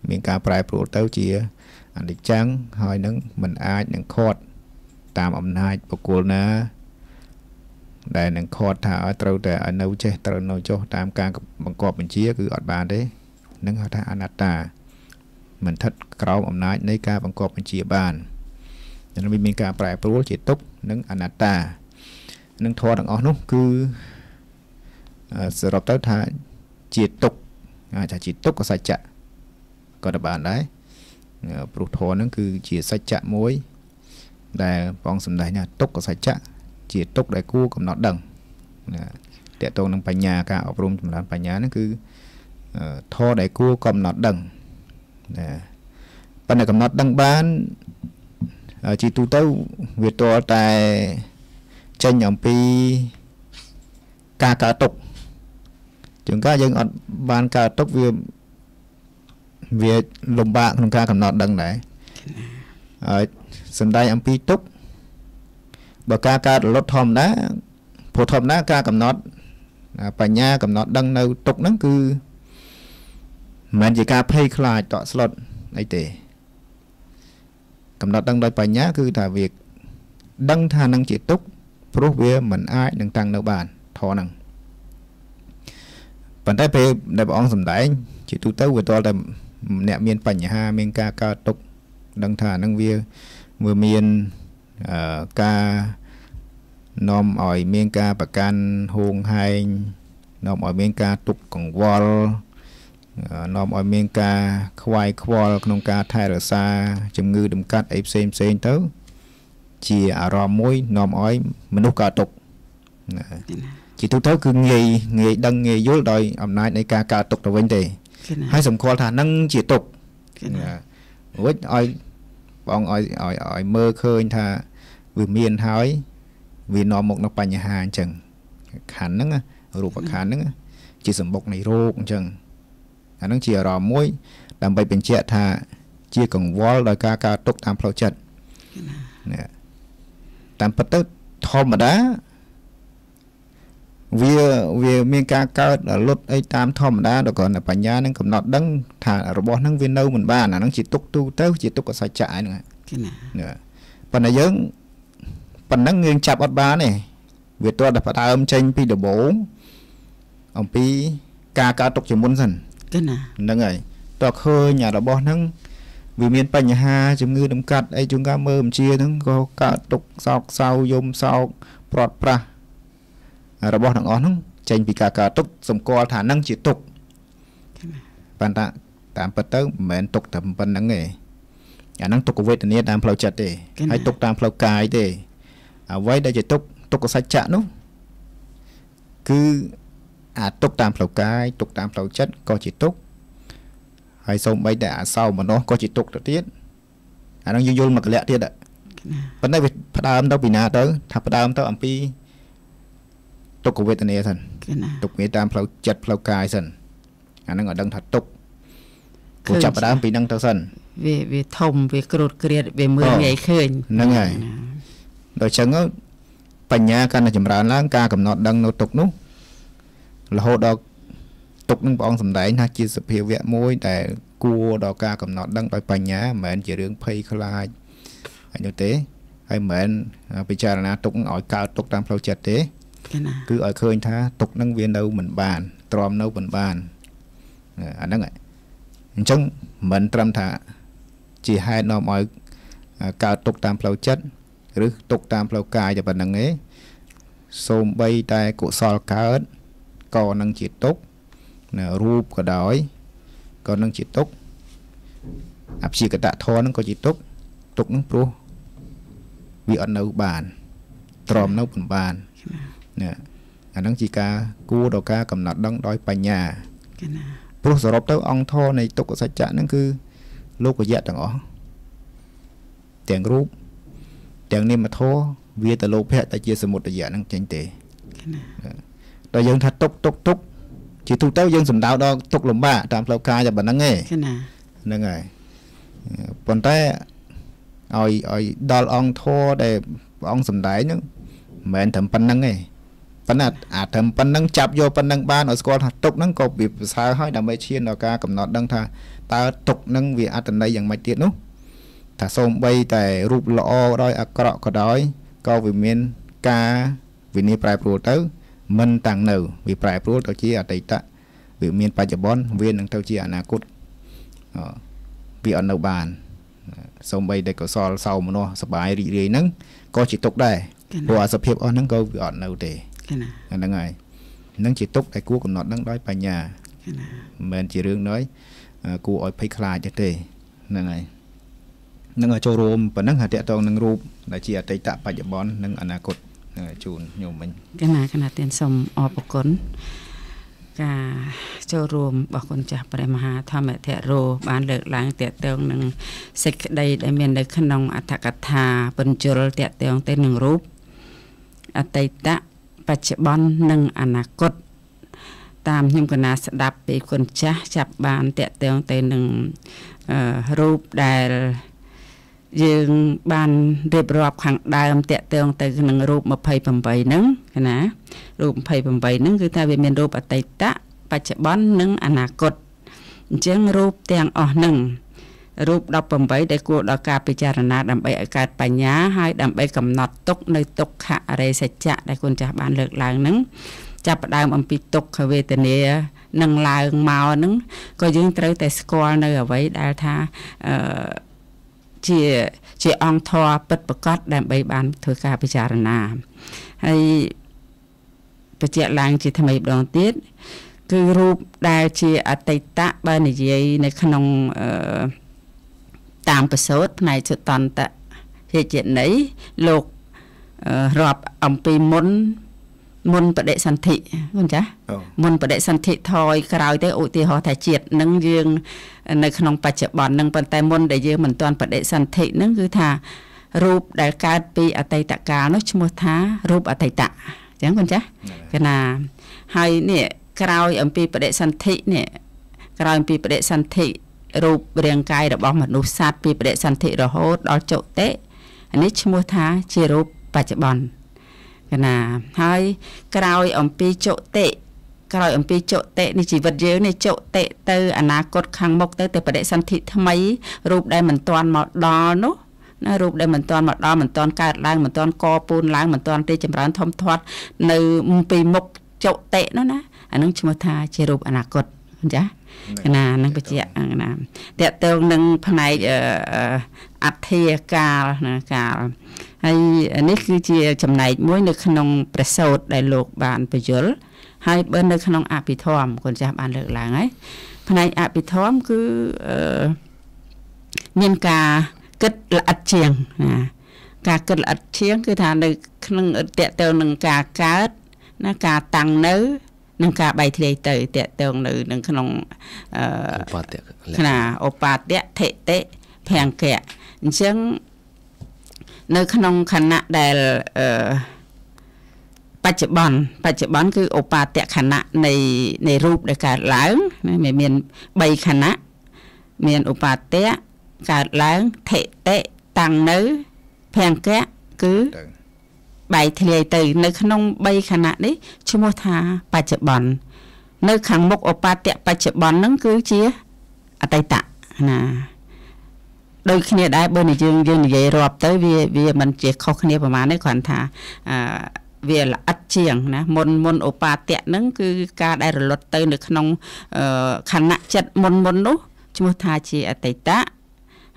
មានការប្រែប្រួលទៅជាអនិច្ចំហើយនឹងមិនអាចនឹងខាត់តាមអំណាចបុគ្គលណា ដែលនឹងខាត់ថាឲ្យត្រូវតែឲ្យនៅចេះត្រូវនៅចុះតាមការបង្គាប់បញ្ជាគឺអត់បានទេ នឹងហៅថាអនត្តា មិនស្ថិតក្រោមអំណាចនៃការបង្គាប់បញ្ជាបាននឹងមានការប្រែប្រួលជាទុកនិងអនត្តានឹងធម៌ទាំងអស់នោះគឺសរុបទៅថាជាទុកអាចថាជាទុកក៏សច្ចៈក៏ទៅបានដែរព្រោះធម៌ហ្នឹងគឺជាសច្ចៈមួយ ដែលបងសំដែងថាទុកក៏សច្ចៈជាទុកដែលគួរកំណត់ដឹងណាតកតងនឹងបញ្ញាការអប់រំចម្រើនបញ្ញាហ្នឹងគឺ ធម៌ដែលគួរកំណត់ដឹងណាប៉ុន្តែកំណត់ដឹងបានជាទូទៅវាតលតែចេញអំពីការកើតទុកជួនកាលយើងអត់បានកើតទុកវាវាលំបាកក្នុងការកំណត់ដឹងដែរហើយសំដែងអំពីទុកបើការកើតរលត់ធម្មតាព្រោះធម្មតាការកំណត់បញ្ញាកំណត់ដឹងនៅទុកហ្នឹងគឺ មិនមែនជាការភ័យខ្លាចតក់ស្លុតអីទេ កំណត់ដឹងដោយបញ្ញា គឺថាវាដឹងថានឹងជាទុកព្រោះវាមិនអាចនឹងតាំងនៅបានធរហ្នឹងប៉ុន្តែពេលដែលព្រះអង្គសម្ដែង ជាទូទៅវាតលតែអ្នកមានបញ្ហាមានការកើតទុកដឹងថាហ្នឹងវាវាមានការនាំឲ្យមានការប្រកាន់ហួងហែងនាំឲ្យមានការទុកកង្វល់ នាំឲ្យមានការខ្វាយខ្វល់ក្នុងការថែរក្សាជំងឺដំកាត់អីផ្សេងផ្សេងទៅ ជាអារម្មណ៍មួយនាំឲ្យមនុស្សកើតទុកជាទូទៅគឺងាយងាយដឹងងាយយល់ដោយអំណាចនៃការកើតទុកទៅវិញទេហើយសម្គាល់ថានឹងជាទុករួចឲ្យបងឲ្យឲ្យឲ្យមើលឃើញថាវាមានហើយវានាំមកនៅបញ្ហាអញ្ចឹងខណ្ឌហ្នឹងរូបខណ្ឌហ្នឹងជាសម្បុកនៃរោគអញ្ចឹង អាហ្នឹងជាអារម្មណ៍មួយ ដើម្បីបញ្ជាក់ថា ជាកង្វល់ដោយការកើតទុកតាមផ្លូវចិត្តណាតាមពិតទៅធម្មតាវាវាមានការកើតលុតអីតាមធម្មតាដល់គ្រាន់តែបញ្ញានឹងកំណត់ដឹងថារបស់ហ្នឹងវានៅមិនបានអាហ្នឹងជាទុកទូទៅជាទុកសច្ចៈហ្នឹងគេណាប៉ុន្តែយើងប៉ុណ្ណឹងយើងចាប់អត់បានទេវាទាល់តែផ្ដើមចេញពីដំបូងអំពីការកើតទុកជាមុនសិន គេណាហ្នឹងហើយតើឃើញអារបស់ហ្នឹងវាមានបញ្ហាជំងឺដំកាត់អីជួនកាលមើលបញ្ជាហ្នឹងក៏កើតទុកសោកសៅយំសោកព្រាត់ប្រាស់របស់ទាំងអស់ហ្នឹងចេញពីការកើតទុកសម្គាល់ថានឹងជាទុកប៉ុន្តែតាមពិតទៅមិនមែនទុកតែប៉ុណ្្នឹងទេអាហ្នឹងទុកវេទនាតាមផ្លូវចិត្តទេហើយទុកតាមផ្លូវកាយទេអ្វីដែលជាទុកទុកសច្ចៈនោះគឺ អាទុកតាមផ្លូវកាយទុកតាមផ្លូវចិត្តក៏ជាទុកហើយសូម្បីតែអាសោមនោះក៏ជាទុកទៅទៀតអាហ្នឹងយើងយល់មកកលៈទៀតប៉ុន្តែវាផ្ដើមទៅពីណាទៅថាផ្ដើមទៅអំពីទុក្ខវេទនាសិនទុក្ខវាតាមផ្លូវចិត្តផ្លូវកាយសិនអាហ្នឹងឲ្យដឹងថាទុក្ខគូចាប់ផ្ដើមពីហ្នឹងទៅសិនវាវាធំវាក្រូតក្រៀតវាមើលងាយឃើញហ្នឹងហើយដល់ចឹងបញ្ញាកាន់តែចម្រើនឡើងការកំណត់ដឹងនៅទុក្ខនោះ រហូតដល់ទុក្ខនឹងព្រះអង្គសម្ដែងថាជាសភាវៈមួយដែលគួរដល់ការកំណត់ដឹងដោយបញ្ញាមិនមែនជារឿងភ័យខ្លាចហើយនោះទេហើយមិនមែនពិចារណាទុក្ខឲ្យកើតទុក្ខតាមផ្លូវចិត្តទេគឺឲ្យឃើញថាទុកនឹងវានៅមិនបានទ្រាំនៅមិនបានអាហ្នឹងអញ្ចឹងមិនត្រឹមថាជាហេតុនាំឲ្យកើតទុកតាមផ្លូវចិត្តឬទុកតាមផ្លូវកាយតែប៉ុណ្្នឹងទេសូម្បីតែកុសលកើត ក៏នឹងជាទុករូបក៏ដោយក៏នឹងជាទុកអព្យាកតធរនឹងក៏ជាទុកទុកនឹងព្រោះវាអត់នៅបានទ្រាំនៅមិនបានណាអានឹងជាការគួរដល់ការកំណត់ដឹងដោយបញ្ញាកណាព្រោះសរុបទៅអង្គធរនៃទុក្ខសច្ចៈហ្នឹងគឺលោកយៈទាំងអស់ទាំងរូបទាំងនាមធរវាទៅលោភៈតែជាសមុទ្រយៈហ្នឹងចេញទេកណា ដល់យើងថាទុកទុកទុកជាទូទៅយើងសំដៅដល់ទុកលំបាកតាមផ្លូវកាយតែប៉ុណ្្នឹងឯងកណាហ្នឹងហើយប៉ុន្តែឲ្យឲ្យដល់អង្គធរដែលព្រះអង្គសំដែងហ្នឹងមិនមែនត្រឹមប៉ុណ្្នឹងទេប៉ុន្តែអាចត្រឹមប៉ុណ្្នឹងចាប់យកប៉ុណ្្នឹងបានឲ្យស្គាល់ថាទុកហ្នឹងក៏វាប្រសើរហើយដើម្បីឈានដល់ការកំណត់ដឹងថាតើទុកហ្នឹងវាអត្តន័យយ៉ាងម៉េចទៀតនោះថាសូម្បីតែរូបល្អក៏ដោយអាក្រក់ក៏ដោយក៏វាមានការវិនិច្ឆ័យប្រែប្រួលទៅ មិនតាំងនៅវាប្រែប្រួលទៅជាអតីតវាមានបច្ចុប្បន្នវានឹងទៅជាអនាគតអវាអត់នៅបានសូម្បីតែកុសលសោមនស្សសបាយរីករាយហ្នឹងក៏ជាទុកដែរកណាព្រោះអាសភាពអស់ហ្នឹងក៏វាអត់នៅទេកណាអាហ្នឹងហើយហ្នឹងជាទុកដែលគួរកំណត់ហ្នឹងដោយបញ្ញាកណាមិនមែនជារឿង nói គួរឲ្យភ័យខ្លាចទេហ្នឹងហើយនឹងឲ្យចូលរួមប៉ុណ្ណឹងហើយតកតងនឹងរូបដែលជាអតីតបច្ចុប្បន្ននិងអនាគត ហ្នឹងហើយជូនញោមមិញកណាកណាទានសូមអរគុណការចូលរួមរបស់គុណចាស់ព្រះមហាធម្មធរោបានលើកឡើងតកតងនឹងសេចក្តីដែលមាននៅក្នុងអត្ថកថាបញ្ជលតកតងទៅនឹងរូបអតីតបច្ចុប្បន្ននិងអនាគតតាមខ្ញុំកណាស្ដាប់ពីគុណចាស់ចាប់បានតកតងទៅនឹងអឺរូបដែល យើងបានរៀបរាប់ខាងដើមតកតងទៅនឹងរូប28ហ្នឹងណារូប28ហ្នឹងគឺថាវាមានរូបអតីតបច្ចុប្បន្ននិងអនាគតអញ្ចឹងរូបទាំងអស់ហ្នឹងរូប18ដែលគួរដល់ការពិចារណាដើម្បីឲ្យកើតបញ្ញាហើយដើម្បីកំណត់ទុកនៅទុក្ខអរិយសច្ចៈដែលគុណចាស់បានលើកឡើងហ្នឹងចាប់ផ្ដើមអំពីទុក្ខវេទនានឹងឡើងមកហ្នឹងក៏យើងត្រូវតែស្គាល់នៅអ្វីដែលថាអឺ ជាជាអង្គធរពិតប្រកបដើម្បីបានធ្វើការពិចារណាហើយបញ្ជាក់ឡើងជាថ្មីម្ដងទៀតគឺរូបដែលជាអតីតៈបើនិយាយនៅក្នុងអឺតាមប្រសូតផ្នែកសុតន្តៈជាចេណីលោកអឺរាប់អំពីមុន មុនបដិសន្ធិគុណចាស់អូមុនបដិសន្ធិថយក្រោយទៅឧទាហរណ៍ថាជាតិនឹងយើងនៅក្នុងបច្ចុប្បន្ននឹងប៉ុន្តែមុនដែលយើងមិនទាន់បដិសន្ធិនឹងគឺថារូបដែលកើតពីអតីតកាលនោះឈ្មោះថារូបអតីតៈអញ្ចឹងគុណចាស់កណាហើយនេះក្រោយអំពីបដិសន្ធិនេះក្រោយអំពីបដិសន្ធិរូបរាងកាយរបស់មនុស្សសត្វពីបដិសន្ធិរហូតដល់ចុតិអានេះឈ្មោះថាជារូបបច្ចុប្បន្ន កណាហើយក្រោយអំពីចុតិក្រោយអំពីចុតិនេះជីវិតយើងនេះចុតិទៅអនាគតខាងមុខទៅទៅបដិសន្ធិថ្មីរូបដែលមិនទាន់មកដល់នោះណារូបដែលមិនទាន់មកដល់មិនទាន់កើតឡើងមិនទាន់កពូនឡើងមិនទាន់ទេចម្រើនធំធាត់នៅពីមុខចុតិនោះណាអានឹងឈ្មោះថាជារូបអនាគតអញ្ចា កណានឹងបញ្ជាក់ណាតកតងនឹងផ្នែកអឺអឺអធិកាលណាកាលហើយនេះគឺជាចំណែកមួយ នៅក្នុងព្រះសូត្រដែលលោកបានបញ្យល់ហើយបើនៅក្នុងអភិធម្មគុណចាស់បានលើកឡើងហើយផ្នែកអភិធម្មគឺអឺមានការគិតល្អិតជាងណាការគិតល្អិតជាង គឺថានៅ ក្នុងតកតទៅនឹងការកើតណាការតាំងនៅ និងការបែកធ្លាយទៅតកតងនៅនឹងក្នុងអឺឧបតៈខ្នាឧបាទៈថិតិភង្គៈអញ្ចឹងនៅក្នុងខណៈដែលអឺបច្ចុប្បន្នបច្ចុប្បន្នគឺឧបាទៈខណៈនៃនៃរូបដែលកើតឡើងណាមានមាន3ខណៈមានឧបាទៈកើតឡើងថិតិតាំងនៅភង្គៈគឺទៅ បែកធ្លាយទៅ នៅក្នុង3ខណៈនេះឈ្មោះថាបច្ចុប្បន្ននៅ ខាងមុខឧបាទៈបច្ចុប្បន្នហ្នឹងគឺជាអតីតណាដូចគ្នាដែរបើនិយាយយើងនិយាយរាប់ទៅវាវាមិនជាខុសគ្នាប្រហែលទេគ្រាន់ថាអឺវាល្អិតជាងណាមុនមុនឧបាទៈហ្នឹងគឺការដែលរលត់ទៅ នៅក្នុងអឺខណៈចិត្តមុនមុននោះឈ្មោះថាជាអតីតៈ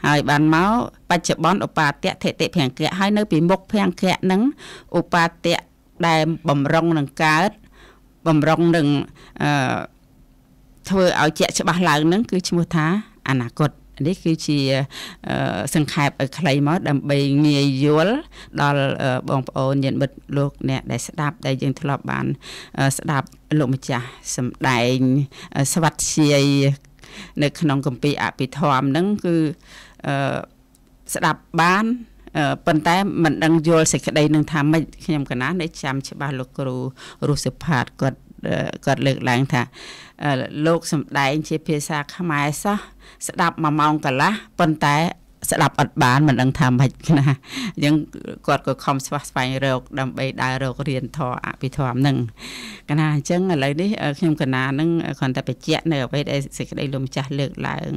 ហើយបានមកបច្ចុប្បន្នឧបាទៈធិតិភង្គៈហើយនៅពីមុខភង្គៈហ្នឹងឧបាទៈដែលបំរុងនឹងកើតបំរុងនឹងអឺធ្វើឲ្យជាក់ច្បាស់ឡើងហ្នឹងគឺឈ្មោះថាអនាគតនេះគឺជាសង្ខេបឲ្យខ្លីមកដើម្បីងាយយល់ដល់បងប្អូនញាតិមិត្តលោកអ្នកដែលស្ដាប់ដែលយើងធ្លាប់បានស្ដាប់លោកម្ចាស់សំដែងស្វាត់ជាយនៅក្នុងកម្ពីអភិធម្មហ្នឹងគឺ ស្ដាប់បានប៉ុន្តែមិនដឹងយល់សេចក្តីនឹងថាម៉េចខ្ញុំកណានៅចាំច្បាស់លោកគ្រូរុសិផាតគាត់គាត់លើកឡើងថាលោកសំដែងជាភាសាខ្មែរសោះស្ដាប់1ម៉ោងកន្លះប៉ុន្តែ ស្ដាប់អត់បានមិនដឹងថាម៉េចណាអញ្ចឹងគាត់ក៏ខំស្វះស្វែងរកដើម្បីដើររករៀនធម៌អភិធម្មនឹងកណាអញ្ចឹងឥឡូវនេះខ្ញុំកណានឹងគ្រាន់តែបញ្ជាក់នៅអ្វីដែលសេចក្តីលោកម្ចាស់លើកឡើង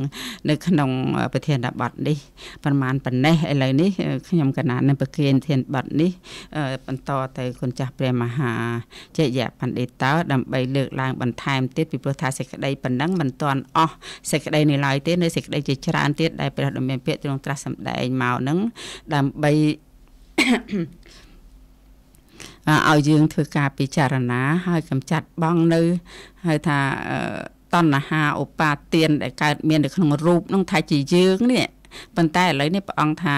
នៅក្នុងប្រធានបទនេះប្រហែលប៉ុណ្ណេះឥឡូវនេះខ្ញុំកណានឹងប្រគិនធានបទនេះបន្តទៅគុណចាស់ព្រះមហាជយបណ្ឌិតោដើម្បីលើកឡើងបន្ថែមទៀតពីព្រោះថាសេចក្តីប៉ុណ្ណឹងមិនទាន់អស់សេចក្តីនេះឡើយទេនៅសេចក្តីជាច្រើនទៀតដែលព្រះដ៏មានពាក្យទ្រង់ត្រាស់សម្ដែងមកហ្នឹងដើម្បីឲ្យយើងធ្វើការពិចារណាហើយកំចាត់បងនៅហៅថាតណ្ហាឧបាទានដែលកើតមាននៅក្នុងរូបនោះថាជាយើងនេះប៉ុន្តែឥឡូវនេះព្រះអង្គថា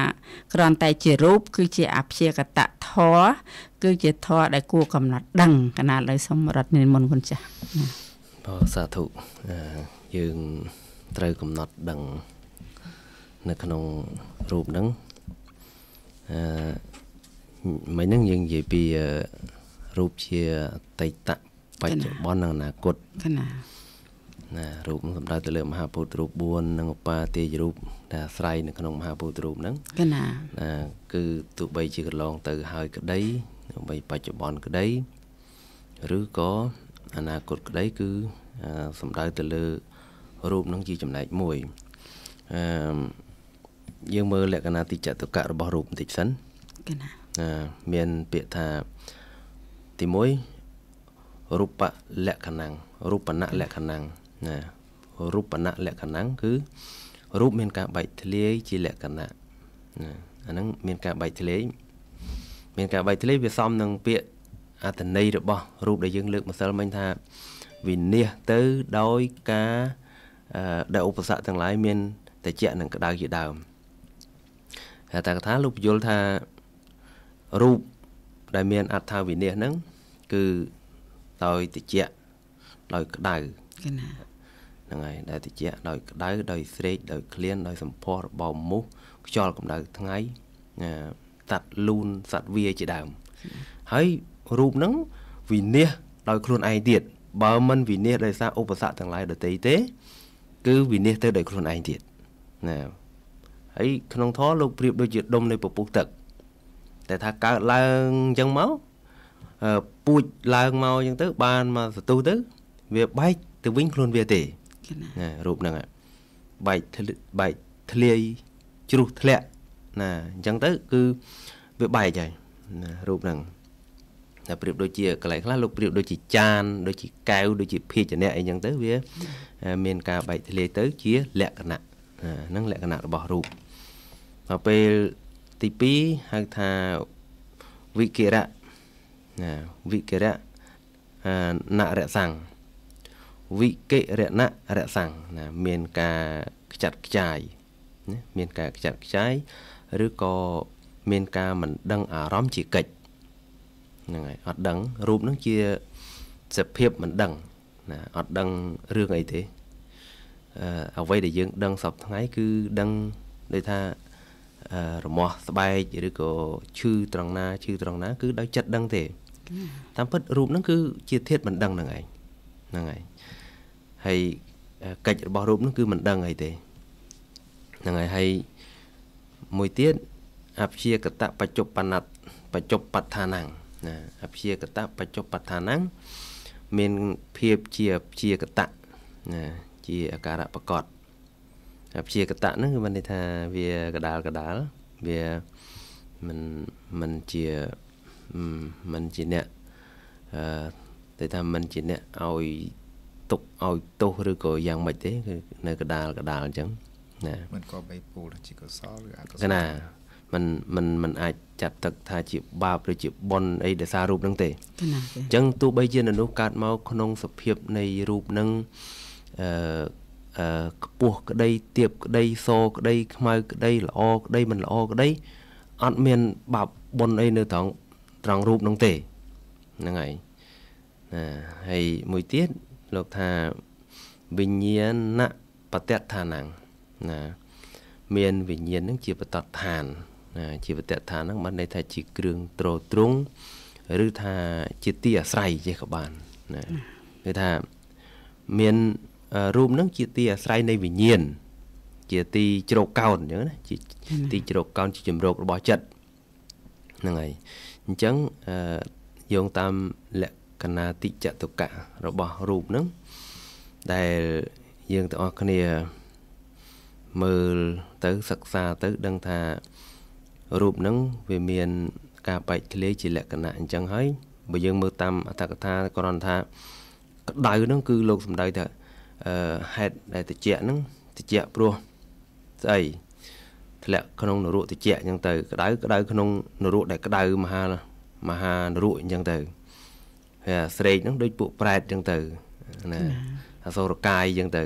គ្រាន់តែជារូបគឺជាអព្យាកតធរគឺជាធរដែលគួរកំណត់ដឹងកណាឥឡូវសូមរត់និមន្តគុណចាស់បាទសាធុយើងត្រូវកំណត់ដឹង នៅក្នុងរូបហ្នឹងអឺមិញហ្នឹងយើងនិយាយពីរូបជាតៃតៈបច្ចុប្បន្ននិងអនាគតកណាណារូបសំដៅទៅលើមហាពុទ្ធរូប4និងឧបាទេយរូបដែលអាស្រ័យនៅក្នុងមហាពុទ្ធរូបហ្នឹងកណាណាគឺទោះបីជាកន្លងទៅហើយក្តីបីបច្ចុប្បន្នក្តីឬក៏អនាគតក្តីគឺសំដៅទៅលើរូបហ្នឹងជាចំណែកមួយអឺ យើងមើលលក្ខណៈទីចតុកៈរបស់រូបបន្តិចសិនគេណាមានពាក្យថាទី1រូបលក្ខណៈរូបណៈលក្ខណៈណារូបណៈលក្ខណៈគឺរូបមានការបែកធ្លាយជាលក្ខណៈណាអាហ្នឹងមានការបែកធ្លាយមានការបែកធ្លាយវាសមនឹងពាក្យអត្ថន័យរបស់រូបដែលយើងលើកម្សិលមិញថាវិនិច្ឆ័យទៅដោយការដែលឧបសគ្គទាំងឡាយមានតិចនិងក្តៅជាដើម ហេតុតែកថាលោកពយល់ថារូបដែលមានអត្ថាវិនិច្ឆ័យហ្នឹងគឺដោយតិចដោយក្តៅកណាហ្នឹងហើយដែលតិចដោយក្តៅដោយស្រេកដោយក្លៀនដោយសម្ផស្សរបស់មូសខ្យល់កម្ដៅថ្ងៃសត្វលូនសត្វវាជាដើមហើយរូបហ្នឹងវិនិច្ឆ័យដោយខ្លួនឯងទៀតបើមិនវិនិច្ឆ័យដោយសារឧបសគ្គទាំងឡាយដទៃទេ គឺវិនិច្ឆ័យទៅដោយខ្លួនឯងទៀតណា ហើយក្នុងធម៌លោកប្រៀបដូចជាដុំនៃពពុះទឹកតែថាកើតឡើងអញ្ចឹងមកពូជឡើងមកអញ្ចឹងទៅ បានមកសទុះទៅ វាបែកទៅវិញខ្លួនវាទេណារូបហ្នឹងបែកបែកធ្លាយជ្រុះធ្លាក់ណាអញ្ចឹងទៅ គឺវាបែកហើយណារូបហ្នឹងតែប្រៀបដូចជាកន្លែងខ្លះលោកប្រៀបដូចជាចានដូចជាកែវដូចជាភាជនៈអីចឹងទៅវា មានការបែកធ្លាយទៅជាលក្ខណៈហ្នឹងលក្ខណៈរបស់រូប មកពេលទី2ហៅថាវិកិរៈណាវិកិរៈណរសាំងវិកិរណរសាំងណាមានការខ្ចាត់ខ្ចាយណាមានការខ្ចាត់ខ្ចាយឬក៏មានការមិនដឹងអារម្មណ៍ជាកិច្ចហ្នឹងហើយអត់ដឹងរូបហ្នឹងជាសភាពមិនដឹងណាអត់ដឹងរឿងអីទេអឺអ្វីដែលយើងដឹងសពថ្ងៃគឺដឹងដូចថា រមាស់ស្បែកឬក៏ឈឺត្រង់ណាឈឺត្រង់ណា គឺដោយចិត្តដឹងទេតាមពិតរូបហ្នឹងគឺជាធាតមិនដឹងហ្នឹងឯងហ្នឹងហើយហើយកិច្ចរបស់រូបហ្នឹងគឺមិនដឹងអីទេហ្នឹងហើយហើយមួយទៀតអព្យាកតបច្ចុប្បន្នបច្ចុប្បដ្ឋានំណាអព្យាកតបច្ចុប្បដ្ឋានំមានភាពជាអព្យាកតណាជាអាការៈប្រកប ព្យាកតៈហ្នឹងគឺមានន័យថាវាកដាលកដាលវាមិនមិនជាមិនជាអ្នកអឺតែថាមិនជាអ្នកឲ្យទុកឲ្យទោសឬក៏យ៉ាងម៉េចទេគឺនៅកដាលកដាលអញ្ចឹងណាមិនក៏បីពូលជាកុសលឬអកុសលណាมันมันมันអាចចាត់ទឹកថាជាបាបឬជាបុណ្យអីដែលសាររូបហ្នឹងទេណាអញ្ចឹងទោះបីជាមនុស្សកើតមកក្នុងសភាពនៃរូបហ្នឹង អឺអឺ ខ្ពស់ក្តីទៀបក្តីសក្តីខ្មៅក្តីល្អក្តីមិនល្អក្តីអត់មានបាបបុណ្យអីនៅត្រង់ត្រង់រូបនោះទេហ្នឹងហើយណាហើយមួយទៀតលោកថាវិញ្ញាណបតដ្ឋានណាមានវិញ្ញាណនឹងជាបតដ្ឋានណាជាបតដ្ឋានហ្នឹងបានន័យថាជាគ្រឿងទ្រទ្រង់ឬថាជាទីអាស្រ័យចេះក៏បានណាគឺថាមាន រូបហ្នឹងជាទីអាស្រ័យនៃវិញ្ញាណជាទីជ្រកកោនអញ្ចឹងណាជាទីជ្រកកោនជាជំរករបស់ចិត្តហ្នឹងហើយអញ្ចឹងយោងតាមលក្ខណៈតិចតុកៈរបស់រូបហ្នឹងដែលយើងទាំងអស់គ្នាមើលទៅសិក្សាទៅដឹងថារូបហ្នឹងវាមានការបែកធ្លាយជាលក្ខណៈអញ្ចឹងហើយបើយើងមើលតាមអត្ថកថាគ្រាន់ថាក្តៅហ្នឹងគឺលោកសំដៅថា អឺហេតុដែលតិចហ្នឹងតិចព្រោះស្អីធ្លាក់ក្នុងនរកតិចអញ្ចឹងទៅក្តៅក្តៅក្នុងនរកដែលក្តៅមហាមហានរកអញ្ចឹងទៅហើយស្រេកហ្នឹងដូចពួកប្រែតអញ្ចឹងទៅណាអសូរកាយអញ្ចឹងទៅ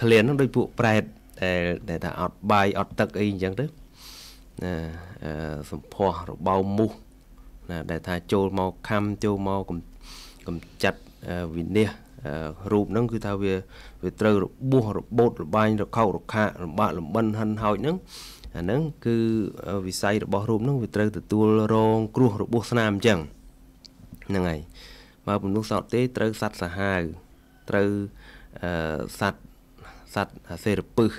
ក្លៀនហ្នឹងដូចពួកប្រែតដែលដែលថាអត់បាយអត់ទឹកអីអញ្ចឹងទៅណាសម្ផស្សរបោមូសណាដែលថាចូលមកខំចូលមកកំចាត់វិនិច្ឆ័យ រូបហ្នឹងគឺថាវាវាត្រូវរបួសរបូតរបាញ់រខោករខាលំបាកលំបិនហិនហោចហ្នឹងអាហ្នឹងគឺវិស័យរបស់រូបហ្នឹងវាត្រូវទទួលរងគ្រោះរបួសស្នាមអញ្ចឹងហ្នឹងហើយបើពនុះសោតទេត្រូវសัตว์សាហាវត្រូវអឺសัตว์សัตว์សេរពឹស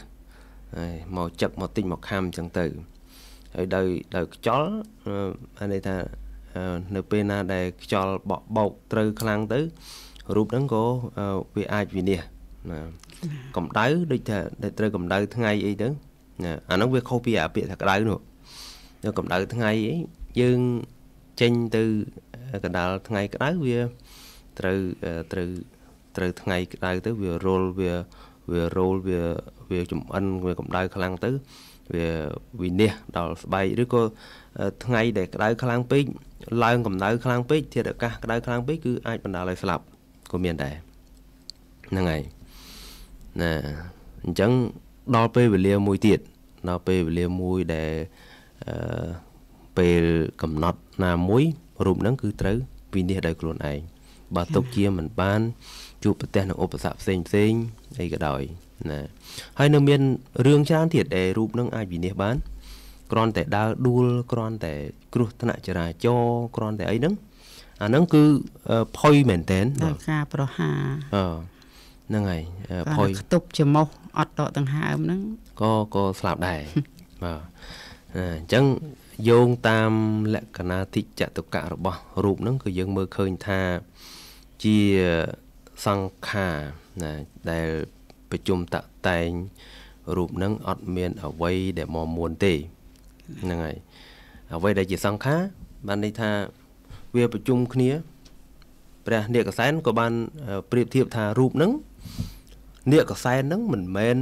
ហើយមកចឹកមកទិញមកខំអញ្ចឹងទៅហើយដោយដោយខ្យល់អានេះថានៅពេលណាដែលខ្យល់បក់បោកត្រូវខ្លាំងទៅ រូបហ្នឹងក៏វាអាចវិនិច្ឆ័យណាកម្ដៅដូចថាត្រូវកម្ដៅថ្ងៃអីទៅណាអាហ្នឹងវាខុសពីអាពាក្យថាក្ដៅនោះនៅកម្ដៅថ្ងៃអីយើងចេញទៅកណ្ដាលថ្ងៃក្ដៅវាត្រូវត្រូវត្រូវថ្ងៃក្ដៅទៅវារុលវាវារោលវាវាចំអិនវាកម្ដៅខ្លាំងទៅវាវិនិច្ឆ័យដល់ស្បែកឬក៏ថ្ងៃដែលក្ដៅខ្លាំងពេកឡើងកម្ដៅខ្លាំងពេកធាតុអាកាសក្ដៅខ្លាំងពេកគឺអាចបណ្ដាលឲ្យស្លាប់ ក៏មានដែរហ្នឹងហើយណាអញ្ចឹងដល់ពេលវេលាមួយទៀតដល់ពេលវេលាមួយដែលអឺពេលកំណត់ណាមួយរូបហ្នឹងគឺត្រូវវិនិច្ឆ័យដោយខ្លួនឯងបើទុកជាមិនបានជួបប្រទះនឹងឧបសគ្គផ្សេងផ្សេងអីក៏ដោយណាហើយនៅមានរឿងច្រើនទៀតដែលរូបនឹងអាចវិនិច្ឆ័យបានគ្រាន់តែដើរដួលគ្រាន់តែគ្រោះថ្នាក់ចរាចរណ៍គ្រាន់តែអីហ្នឹង អាហ្នឹងគឺផុយមែនតែនដល់ការប្រហារអឺហ្នឹងហើយផុយខ្ទប់ច្រមុះអត់ដកដង្ហើមហ្នឹងក៏ក៏ស្លាប់ដែរបាទអញ្ចឹងយោងតាមលក្ខណៈតិចតុកៈរបស់រូបហ្នឹងគឺយើងមើលឃើញថាជាសង្ខារណាដែលប្រជុំតតែងរូបនឹងអត់មានអវ័យដែលមកមួនទេហ្នឹងហើយអ្វីដែលជាសង្ខារបានន័យថា វាប្រជុំគ្នាព្រះនាគកសែនក៏បានប្រៀបធៀបថារូបនឹងនាគកសែននឹងមិនមែន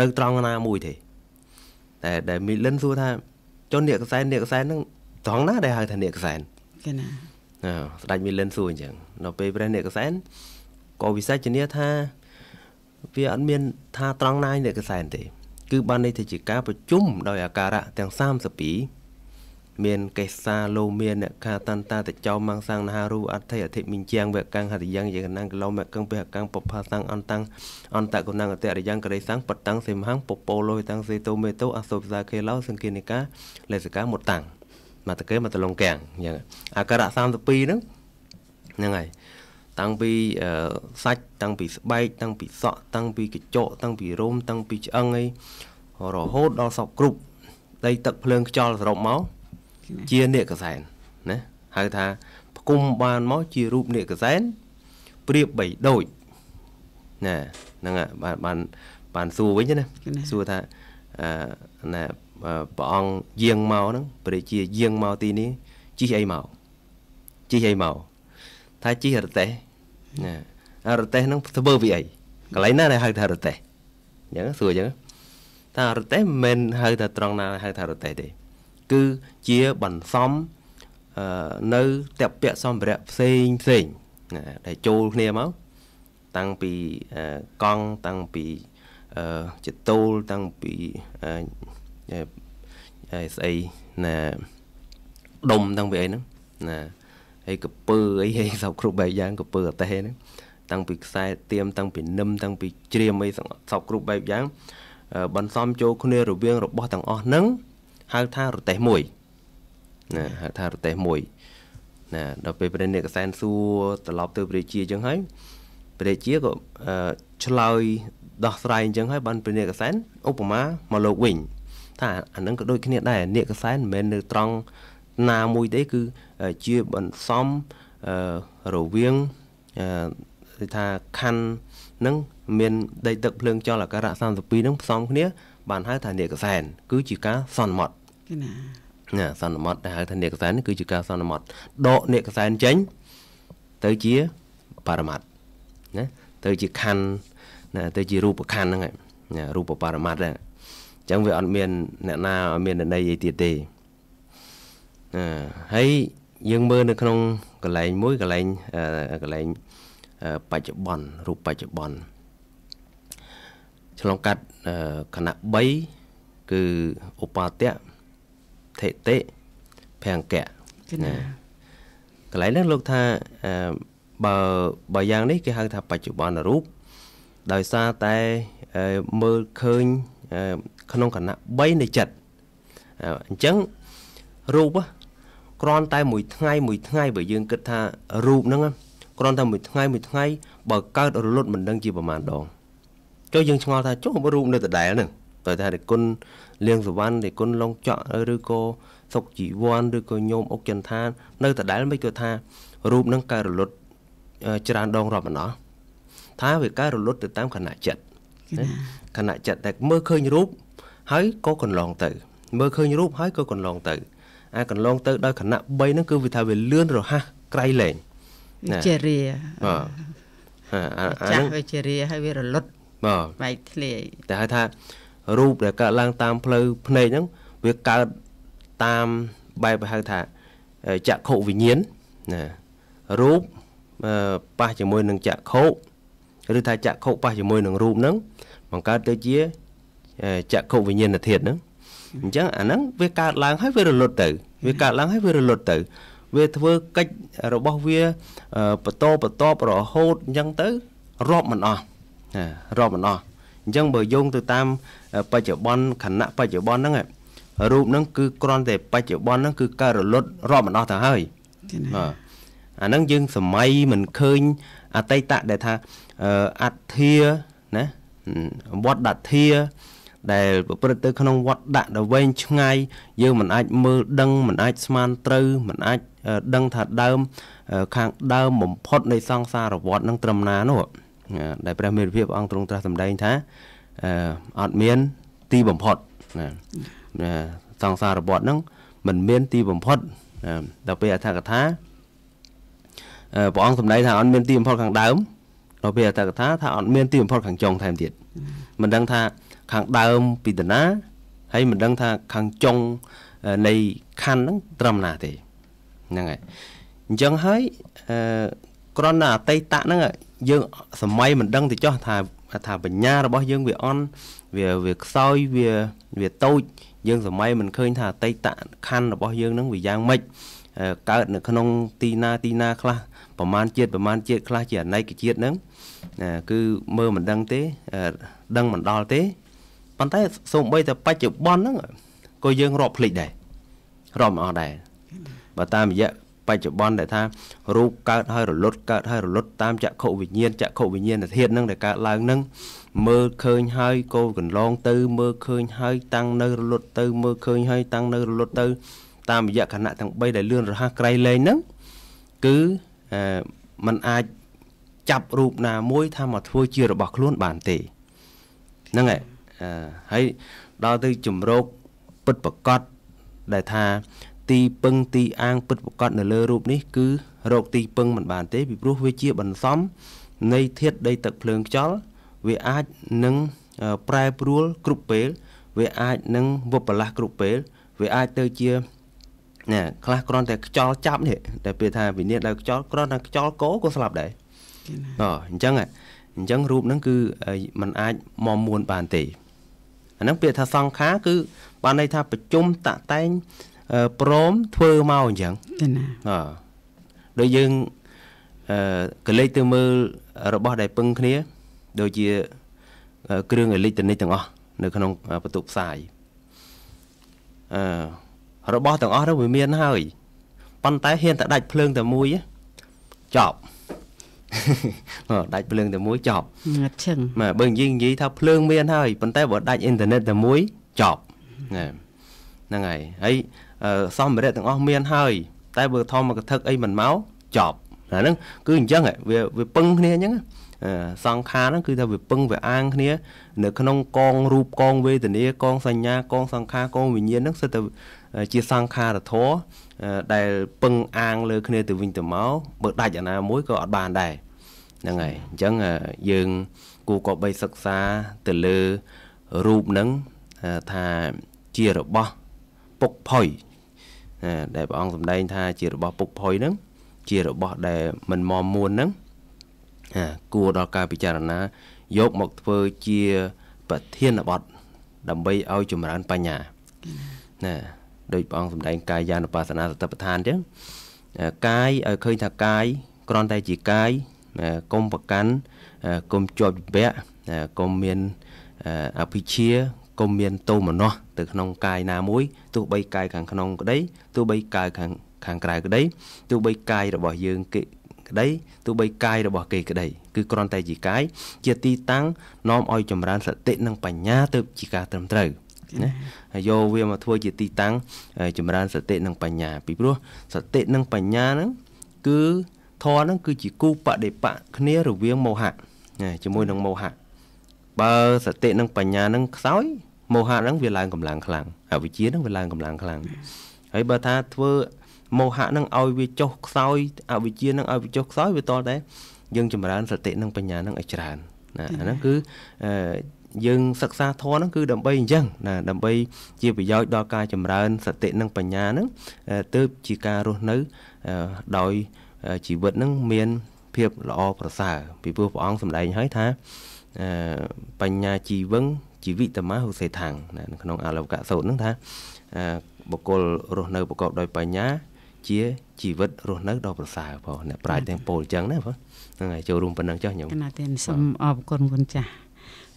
នៅត្រង់ណាមួយទេតែដែលមីលិនសួរថាចុះនាគកសែននាគកសែននឹងត្រង់ណាដែលហៅថានាគកសែនគេណាអើស្ដេចមីលិនសួរអញ្ចឹងនៅពេលព្រះនាគកសែនក៏វិសាជនាថាវាអត់មានថាត្រង់ណានាគកសែនទេ គឺបានន័យថាជាការប្រជុំដោយអាការៈទាំង32 មានកេសាលោមានអ្នកខាតន្តាតចោមង្សាំងនហារូអធិអធិមិញ្ចាំងវកੰហរិយ៉ាងយេកណងគឡោមកੰពហកੰពផាសੰអន្តੰអន្តកុណងអតិរិយ៉ាងករិសੰបតੰសិមហੰពពោលោយតੰសេតោមេតោអសុបសាខេឡោសង្គិនិកាលេសកាមុតੰមកតកេមកតលងកាំងអញ្ចឹងអាការៈ32ហ្នឹងហ្នឹងហើយតាំងពីសាច់តាំងពីស្បែកតាំងពីសក់តាំងពីកញ្ចក់តាំងពីរោមតាំងពីឆ្អឹងអីរហូតដល់សពគ្រប់ដីទឹកភ្លើងខ្យល់សរុបមក ជានេកកសែនណាហៅថាផ្គុំបានមកជារូបនេកកសែនប្រៀបបីដូចណាហ្នឹងបានបានបានសួរវិញណាសួរថាអឺណាព្រះអង្គយាងមកហ្នឹងព្រះជាយាងមកទីនេះជិះអីមកជិះអីមកថាជិះរទេះណារទេះហ្នឹងធ្វើពីអីកន្លែងណាដែលហៅថារទេះអញ្ចឹងសួរអញ្ចឹងថារទេះមិនមែនហៅថាត្រង់ណាហៅថារទេះទេ គឺជាបន្សំអឺនៅតពៈសម្ភារៈផ្សេងផ្សេងណាដែលចូលគ្នាមកតាំងពីកង់តាំងពីអឺចតូលតាំងពីអឺស្អីណាដុំតាំងពីអីហ្នឹងណាហើយកពើអីហេសពគ្រប់បែបយ៉ាងកពើអតេះហ្នឹងតាំងពីខ្សែទៀមតាំងពីនឹមតាំងពីជ្រាមអីសពគ្រប់បែបយ៉ាងបន្សំចូលគ្នារវាងរបស់ទាំងអស់ហ្នឹង ហៅថារទេះមួយណាហៅថារទេះមួយណាដល់ពេលព្រះនិកសែនសួរត្រឡប់ទៅព្រះជាអញ្ចឹងហើយព្រះជាក៏ឆ្លើយដោះស្រាយអញ្ចឹងហើយបានព្រះនិកសែនឧបមាមកលោកវិញថាអានឹងក៏ដូចគ្នាដែរនិកសែនមិនមែននៅត្រង់ណាមួយទេគឺជាបន្សំរវាងគេថាខណ្ឌនឹងមានដីទឹកភ្លើងចលអាការៈ32នឹងផ្សំគ្នាបានហៅថានេកសែនគឺជាការសន្មត់ ណាណាសន្មត់ដែលហៅថានេកសែនគឺជាការសន្មត់ដកនេកសែនចេញទៅជាបរមត្តណាទៅជាខណ្ឌណាទៅជារូបខណ្ឌហ្នឹងហើយណារូបបរមត្តហ្នឹងអញ្ចឹងវាអត់មានអ្នកណាអត់មានន័យអីទៀតទេអឺហើយយើងមើលនៅក្នុងកន្លែងមួយកន្លែងកន្លែងបច្ចុប្បន្នរូបបច្ចុប្បន្នឆ្លងកាត់គណៈ3គឺឧបតៈ ថេតិភង្គៈណាកន្លែងនេះលោកថាបើបើយ៉ាងនេះគេហៅថាបច្ចុប្បន្នរូបដោយសារតែមើលឃើញក្នុងគណៈ3នៃចិត្តអញ្ចឹងរូបគ្រាន់តែមួយថ្ងៃមួយថ្ងៃបើយើងគិតថារូបហ្នឹងគ្រាន់តែមួយថ្ងៃមួយថ្ងៃបើកើតរលត់មិនដឹងជាប្រមាណដងចុះយើងឆ្ងល់ថាចុះរូបនៅដដែលហ្នឹង តើថារិគុណលៀងសវណ្ណរិគុណឡុងចក់ឬក៏សុកជីវ័នឬក៏ញោមអុកចន្ទថានៅដដែលមិនក៏ថារូបហ្នឹងកើតរលត់ច្រើនដងរាប់មិនអស់ថាវាកើតរលត់ទៅតាមខណៈចិត្តខណៈចិត្តតែមើលឃើញរូបហើយក៏កន្លងទៅ មើលឃើញរូបហើយក៏កន្លងទៅអាកន្លងទៅដោយខណៈ3ហ្នឹងគឺវាថាវាលឿនរហ័សក្រៃលែងវិជារាបាទចាស់វិជារាហើយវារលត់បាទបែកធ្លាយតែហៅថា រូបដែលកើតឡើងតាមផ្លូវភ្នែកហ្នឹងវាកើតតាមបែបហៅថាចក្ខុវិញ្ញាណណារូបប៉ះជាមួយនឹងចក្ខុឬថាចក្ខុប៉ះជាមួយនឹងរូបហ្នឹងបង្កើតទៅជាចក្ខុវិញ្ញាណធាតុហ្នឹងអញ្ចឹងអាហ្នឹងវាកើតឡើងហើយវារលត់ទៅវាកើតឡើងហើយវារលត់ទៅ វាធ្វើកិច្ចរបស់វាបន្តបន្តរហូតអញ្ចឹងទៅរាប់មិនអស់រាប់មិនអស់អញ្ចឹងបើយោងទៅតាម បច្ចុប្បន្នខណៈបច្ចុប្បន្នហ្នឹងរូបហ្នឹងគឺគ្រាន់តែបច្ចុប្បន្នហ្នឹងគឺកើតរលត់រាប់មិនអស់ទៅហើយបាទអាហ្នឹងយើងសម័យមិនឃើញអតីតដែលថាអត្ធាណាវត្តដធាដែលប្រព្រឹត្តទៅក្នុងវត្តដាក់ដ៏វែងឆ្ងាយយើងមិនអាចមើលដឹងមិនអាចស្មានត្រូវមិនអាចដឹងថាដើមខាងដើមបំផុតនៃសង្សារវត្តនឹងត្រឹមណានោះដែលព្រះមេរុភាពអង្គទ្រង់ត្រាស់សម្ដែងថា អត់មានទីបំផុតណាសង្សារវត្តនឹងមិនមានទីបំផុតដល់ពេលអធិកថាព្រះអង្គសម្ដែងថាអត់មានទីបំផុតខាងដើមដល់ពេលអធិកថាថាអត់មានទីបំផុតខាងចុងថែមទៀតមិនដឹងថាខាងដើមពីតាណាហើយមិនដឹងថាខាងចុងនៃខណ្ឌហ្នឹងត្រឹមណាទេហ្នឹងហើយអញ្ចឹងហើយអឺគ្រាន់តែអតីតហ្នឹងយើងសម័យមិនដឹងទៅចោះថា ថាបញ្ញារបស់យើងវាអន់វាវាខ្សោយវាវាតូចយើងសម័យមិនឃើញថាអតីតខណ្ឌរបស់យើងហ្នឹងវាយ៉ាងម៉េចកើតនៅក្នុងទីណាទីណាខ្លះប្រមាណជាតិប្រមាណជាតិខ្លះជាអនេកជាតិហ្នឹងគឺមើលមិនដឹងទេដឹងមិនដល់ទេប៉ុន្តែសូម្បីតែបច្ចុប្បន្នហ្នឹងក៏យើងរាប់ភ្លេចដែររាប់មិនអស់ដែរបើតាមរយៈ បច្ចុប្បន្នដែលថារូបកើតហើយរលត់កើតហើយរលត់តាមចក្ខុវិញ្ញាណចក្ខុវិញ្ញាណធាតុហ្នឹងដែលកើតឡើងហ្នឹងមើលឃើញហើយកោកន្លងទៅមើលឃើញហើយតាំងនៅរលត់ទៅមើលឃើញហើយតាំងនៅរលត់ទៅ តាមរយៈខណៈទាំង3ដែលលឿនរហ័សក្រៃលែងហ្នឹងគឺអឺมันអាចចាប់រូបណាមួយថាមកធ្វើជារបស់ខ្លួនបានទេហ្នឹងហើយហើយដល់ទៅជំរោគពិតប្រកបដែលថា ទីពឹងទីអាងពិតប្រកបនៅលើរូបនេះគឺរោគទីពឹងមិនបានទេពីព្រោះវាជាបន្សំនៃធាតុដីទឹកភ្លើងខ្យល់វាអាចនឹងប្រែប្រួលគ្រប់ពេល វាអាចនឹងវបលាស់គ្រប់ពេល វាអាចទៅជាណាខ្លះគ្រាន់តែខ្យល់ចាប់នេះតែពេលថាវិញ្ញាណដល់ខ្យល់គ្រាន់តែខ្យល់កោក៏ស្លាប់ដែរអូអញ្ចឹងអញ្ចឹងរូបហ្នឹងគឺมันអាចមកមួនបានទេអាហ្នឹងពាក្យថាសង្ខារគឺបានន័យថាប្រជុំតាក់តែង ព្រមធ្វើមកអញ្ចឹងទេណាអដូចយើងអឺកលេចទៅមើលរបស់ដែលពឹងគ្នា ដូចជាគ្រឿងអេឡិចត្រូនិកទាំងអស់នៅក្នុងបន្ទប់ផ្សាយអឺរបស់ទាំងអស់នោះវាមានហើយប៉ុន្តែហ៊ានតែដាច់ភ្លើងតែមួយចប់ដាច់ភ្លើងតែមួយចប់ងាត់ឈឹងបាទបើនិយាយនិយាយថាភ្លើងមានហើយប៉ុន្តែបើដាច់អ៊ីនធឺណិតតែមួយចប់ហ្នឹងហើយហើយ សម្ភារៈទាំងអស់មានហើយ តែបើធម្មកថាអីមិនមកចប់អាហ្នឹងគឺអញ្ចឹងវាវាពឹងគ្នាអញ្ចឹងសង្ខារហ្នឹងគឺថាវាពឹងវាអាងគ្នា នៅក្នុងកងរូបកងវេទនាកងសញ្ញាកងសង្ខារកងវិញ្ញាណហ្នឹងសិតតែជាសង្ខារធម៌ដែលពឹងអាងលើគ្នាទៅវិញទៅមកបើដាច់អាណាមួយក៏អត់បានដែរហ្នឹងហើយអញ្ចឹងយើងគួរក៏បីសិក្សាទៅលើរូបហ្នឹងថាជារបស់ពុកផុយ ដែលព្រះអង្គសម្ដែងថាជារបស់ពុកផុយហ្នឹងជារបស់ដែលមិនមមួនហ្នឹងគួរដល់ការពិចារណាយកមកធ្វើជាប្រធានបទដើម្បីឲ្យចម្រើនបញ្ញាណាដោយព្រះអង្គសម្ដែងកាយានុបស្សនាសតិប្បដ្ឋានអញ្ចឹងកាយឲ្យឃើញថាកាយគ្រាន់តែជាកាយកុំប្រកាន់កុំជាប់វិបៈកុំមានអភិជាកុំមានទោមនស្ស ទៅក្នុងកាយណាមួយទោះបីកាយខាងក្នុងក្តីទោះបីកាយខាងខាងក្រៅក្តីទោះបីកាយរបស់យើងគេក្តីទោះបីកាយរបស់គេក្តីគឺគ្រាន់តែជាកាយជាទីតាំងនាំឲ្យចម្រើនសតិនិងបញ្ញាទៅជាការត្រឹមត្រូវណាហើយយកវាមកធ្វើជាទីតាំងចម្រើនសតិនិងបញ្ញា ពីព្រោះសតិនិងបញ្ញាហ្នឹងគឺធម៌ហ្នឹងគឺជាគូបដិបៈគ្នារវាងមោហៈជាមួយនឹងមោហៈបើសតិនិងបញ្ញាហ្នឹងខ្សោយ មោហៈហ្នឹងវាឡើងកម្លាំងខ្លាំងអវិជ្ជាហ្នឹងវាឡើងកម្លាំងខ្លាំងហើយបើថាធ្វើមោហៈនឹងឲ្យវាចុះខ្សោយអវិជ្ជានឹងឲ្យវាចុះខ្សោយវាតតែយើងចម្រើនសតិនិងបញ្ញានឹងឲ្យច្រើនណាអាហ្នឹងគឺយើងសិក្សាធម៌ហ្នឹងគឺដើម្បីអញ្ចឹងណាដើម្បីជាប្រយោជន៍ដល់ការចម្រើនសតិនិងបញ្ញាហ្នឹងទើបជាការរស់នៅដោយជីវិតហ្នឹងមានភាពល្អប្រសើរពីព្រោះព្រះអង្គសម្ដែងហើយថាបញ្ញាជីវឹង ជីវិតមាហុសេថាំងនៅក្នុងអលវកៈសូត្រហ្នឹងថាបុគ្គលរស់នៅប្រកបដោយបញ្ញាជាជីវិតរស់នៅដ៏ប្រសើរបងអ្នកប្រាជ្ញទាំងពោលអញ្ចឹងណាបងហ្នឹងហើយចូលរួមប៉ុណ្ណឹងចុះខ្ញុំគណៈទានសូមអរគុណគុណចាស់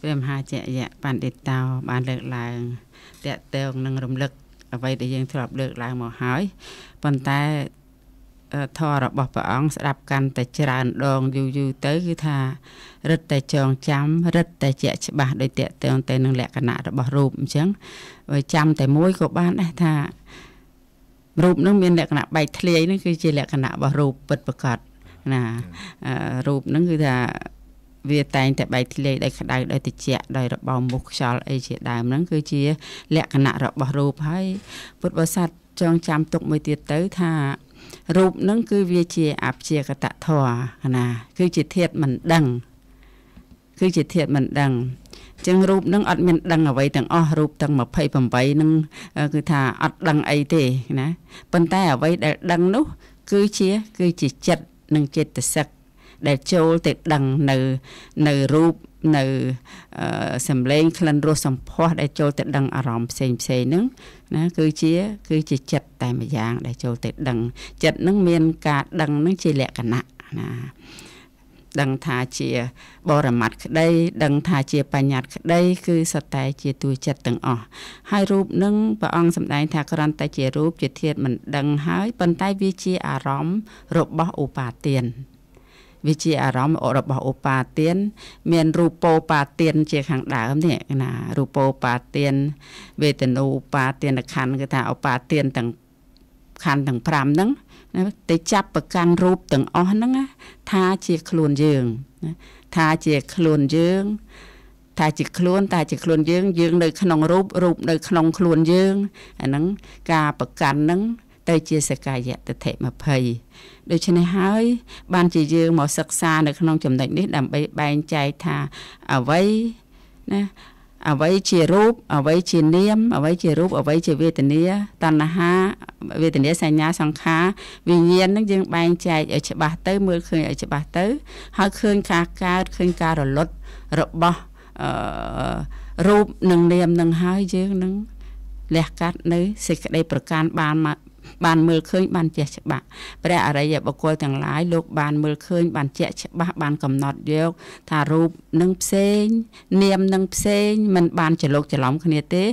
ព្រះមហាចយៈបណ្ឌិតតោបានលើកឡើងតកតើងនឹងរំលឹកអ្វីដែលយើងធ្លាប់លើកឡើងមកហើយប៉ុន្តែ ធម៌របស់ព្រះអង្គស្ដាប់កាន់តែច្រើនដងយូរយូរទៅគឺថារឹតតែចងចាំរឹតតែជាក់ច្បាស់ដោយតកតើងទៅនឹងលក្ខណៈរបស់រូបអញ្ចឹងចាំតែមួយក៏បានដែរថារូបនឹងមានលក្ខណៈបែកធ្លាយនឹងគឺជាលក្ខណៈរបស់រូបពិតប្រកបណារូបនឹងគឺថាវាតែងតែបែកធ្លាយដោយក្តៅដោយត្រជាក់ដោយរបបមុខខ្យល់អីជាដើមហ្នឹងគឺជា លក្ខណៈរបស់រូបហើយពុទ្ធបរិស័ទចងចាំទុកមួយទៀតទៅថា រូបហ្នឹងគឺវាជាអព្យាកតធម៌ណាគឺជាធាតមិនដឹង គឺជាធាតមិនដឹងចឹងរូបនឹងអត់មានដឹងអ្វីទាំងអស់រូបទាំង28នឹងគឺថាអត់ដឹងអីទេណាប៉ុន្តែអ្វីដែលដឹងនោះ គឺជាគឺជាចិត្តនិងចិត្តសិកដែលចូលទៅដឹងនៅនៅរូប នៅសំឡេងក្លិនរសសម្ផស្សដែលចូលទៅដឹងអារម្មណ៍ផ្សេងផ្សេងហ្នឹងណាគឺជា គឺជាចិត្តតែម្យ៉ាងដែលចូលទៅដឹងចិត្តហ្នឹងមានការដឹងហ្នឹងជាលក្ខណៈណាដឹងថាជាបរមត្តក្តី ដឹងថាជាបញ្ញត្តិក្តី គឺសតតែជាទួចិត្តទាំងអស់ហើយរូបនឹងព្រះអង្គសម្ដែងថាគ្រាន់តែជារូបជាធាតមិនដឹងហើយប៉ុន្តែវាជាអារម្មណ៍របស់ឧបាទាន វាជាអារម្មណ៍របស់ឧបាទាន មានរូបោបាទានជាខាងដើមនេះណារូបោបាទានវេទនូបាទានខណ្ឌគឺថាឧបាទានទាំងខណ្ឌទាំង5ហ្នឹងណាទៅចាប់ប្រកាន់រូបទាំងអស់ហ្នឹងថាជាខ្លួនយើងថាជាខ្លួនយើងថាជាខ្លួនតែជាខ្លួនយើងយើងនៅក្នុងរូបរូបនៅក្នុងខ្លួនយើងអាហ្នឹងការប្រកាន់ហ្នឹងទៅជាសកាយតតិ20 ដូច្នេះហើយ បានជាយើងមកសិក្សានៅក្នុងចំណុចនេះដើម្បីបែងចែកថាអ្វីណាអ្វីជារូបអ្វីជានាមអ្វីជារូបអ្វីជាវេទនាតណ្ហាវេទនាសញ្ញាសង្ខារវិញ្ញាណនឹងយើងបែងចែកឲ្យច្បាស់ទៅមើលឃើញឲ្យច្បាស់ទៅ ហើយឃើញការកើតឃើញការរលត់របស់អឺរូបនិងនាមនឹងហើយយើងនឹងលះកាត់នៅសេចក្តីប្រកាន់បានមក បានមើលឃើញបានជាច្បាស់ព្រះអរិយបុគ្គលទាំងឡាយលោកបានមើលឃើញបានជាក់ច្បាស់បានកំណត់យកថារូបនឹងផ្សេង នាមនឹងផ្សេងมันបានច្រឡុកច្រឡំគ្នាទេ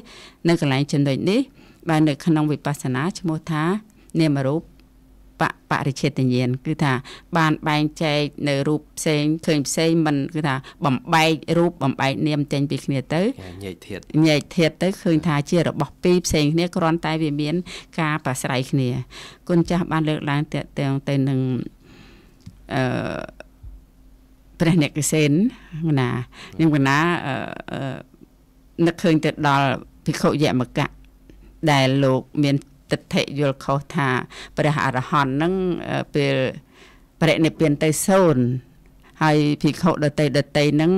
នៅកន្លែងចំណុចនេះ បាននៅក្នុងវិបស្សនាឈ្មោះថា នាមរូប បបរិឆេទញ្ញាណគឺថាបានបែងចែកនៅរូបផ្សេងឃើញផ្សេងมันគឺថាបំបែករូបបំបែកនាមចេញពីគ្នាទៅញែកធាតញែកធាតទៅឃើញថាជារបស់ពីរផ្សេងគ្នាគ្រាន់តែវាមាន ការប្រស្រ័យគ្នាគុណចាស់បានលើកឡើងតេតងទៅនឹងអឺព្រះអ្នកកសេនណានឹងកណាអឺនឹកឃើញទៅដល់ភិក្ខុយមកៈដែលលោកមាន ទិដ្ឋិយល់ខុសថាព្រះអរហន្តនឹងពេលបរិនិព្វានទៅសូន្យហើយភិក្ខុដតីដតីនឹង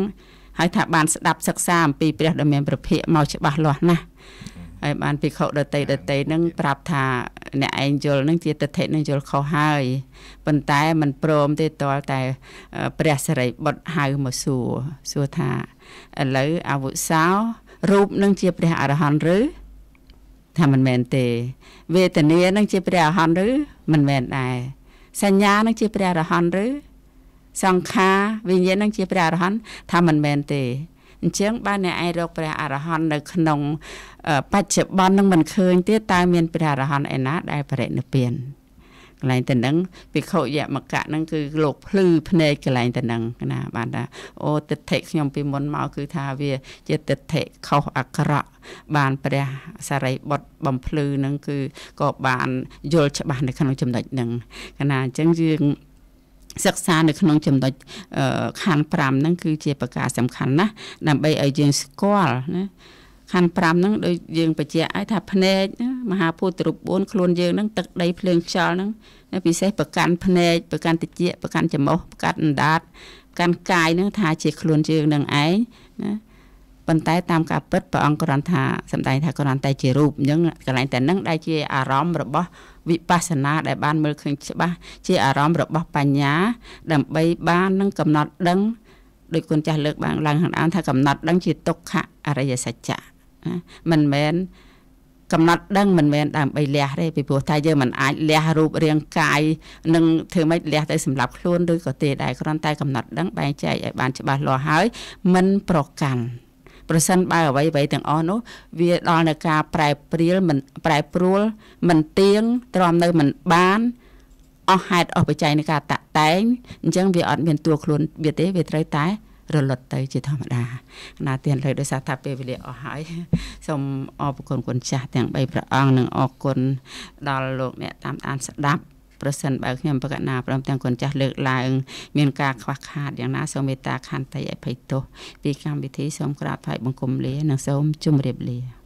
ហើយថាបានស្ដាប់សិក្សាអំពីព្រះដ៏មានប្រភិកមកច្បាស់លាស់ណាស់ហើយបានភិក្ខុដតីដតីនឹងប្រាប់ថាអ្នកឯងយល់នឹងជាទិដ្ឋិនឹងយល់ខុសហើយប៉ុន្តែมันព្រមទេតលតែព្រះសិរីបុត្រហៅមកសួរសួរថាឥឡូវអវុសោរូបនឹងជាព្រះអរហន្តឬ ថាមិនមែនទេ វេទនានឹងជាព្រះអរហន្តឬមិនមែនដែរសញ្ញានឹងជាព្រះអរហន្តឬសង្ខារវិញ្ញាណនឹងជាព្រះអរហន្តថាមិនមែនទេអញ្ចឹងបើអ្នកឯងរកព្រះអរហន្តនៅក្នុងបច្ចុប្បន្ននឹងមិនឃើញទេតើមានព្រះអរហន្តឯណាដែលបរិនិព្វាន កន្លែងទៅនឹងភិក្ខុយមកៈហ្នឹងគឺលោកភ្លឺភ្នែកកន្លែងទៅនឹងណាបានថាអូទិដ្ឋិខ្ញុំពីមុនមកគឺថាវា ជាទិដ្ឋិខុសអាក្រក់បានព្រះសារីបុត្របំភ្លឺហ្នឹងគឺក៏បានយល់ច្បាស់នៅក្នុងចំណុចហ្នឹងកណាអញ្ចឹងយើងសិក្សានៅក្នុងចំណុចខណ្ឌ5ហ្នឹងគឺជាប្រការសំខាន់ណាស់ដើម្បីឲ្យយើងស្គាល់ណា ខណ្ឌ5ហ្នឹងដូចយើងបញ្ជាក់ឲ្យថាភ្នែកមហាភូតរូប4ខ្លួនយើងហ្នឹងទឹកដីភ្លើងខ្យល់ហ្នឹងពិសេសប្រកាន់ភ្នែកប្រកាន់តិចប្រកាន់ច្រមុះប្រកាន់អណ្ដាតប្រកាន់កាយហ្នឹងថាជាខ្លួនយើងនឹងឯងណាប៉ុន្តែតាមការពិតព្រះអង្គគ្រាន់ថាសម្ដែងថាគ្រាន់តែជារូបអញ្ចឹងកន្លែងតែនឹងដែលជាអារម្មណ៍របស់វិបស្សនាដែលបានមើលឃើញច្បាស់ជាអារម្មណ៍របស់បញ្ញា ដើម្បីបាននឹងកំណត់ដឹងដោយគុណចាស់លើកបានឡើងខាងដើមថាកំណត់ដឹងជាទុក្ខអរិយសច្ចៈ មិនមែនកំណត់ដឹងមិនមែនដើម្បីលះទេពីព្រោះថាយើងមិនអាចលះរូបរាងកាយនឹងធ្វើម៉េចលះទៅសម្រាប់ខ្លួនឬក៏ទេដែរគ្រាន់តែកំណត់ដឹងបែងចែកឲ្យបានច្បាស់លាស់ហើយមិនប្រកាន់ប្រសិនបើអ្វីអ្វីទាំងអស់នោះវាដល់នៅការប្រែប្រៀលមិនប្រែប្រួលមិនទៀងទ្រាំនៅមិនបានអស់ហេតុអស់បច្ច័យនៃការតាក់តែងអញ្ចឹងវាអត់មានតួខ្លួនវាទេវាត្រូវតែ រលត់ទៅជាធម្មតាណាទានលើដោយសារថាពេលវេលាអស់ហើយសូមអរគុណគុណចាស់ទាំង3ព្រះអង្គនិងអរគុណដល់លោកអ្នកតាមដានស្ដាប់ប្រសិនបើខ្ញុំបកណាព្រមទាំងគុណចាស់លើកឡើងមានការខ្វះខាតយ៉ាងណាសូមមេត្តាខន្តីអភ័យទោសពីកម្មវិធីសូមក្រាបថ្វាយបង្គំលានិងសូមជម្រាបលា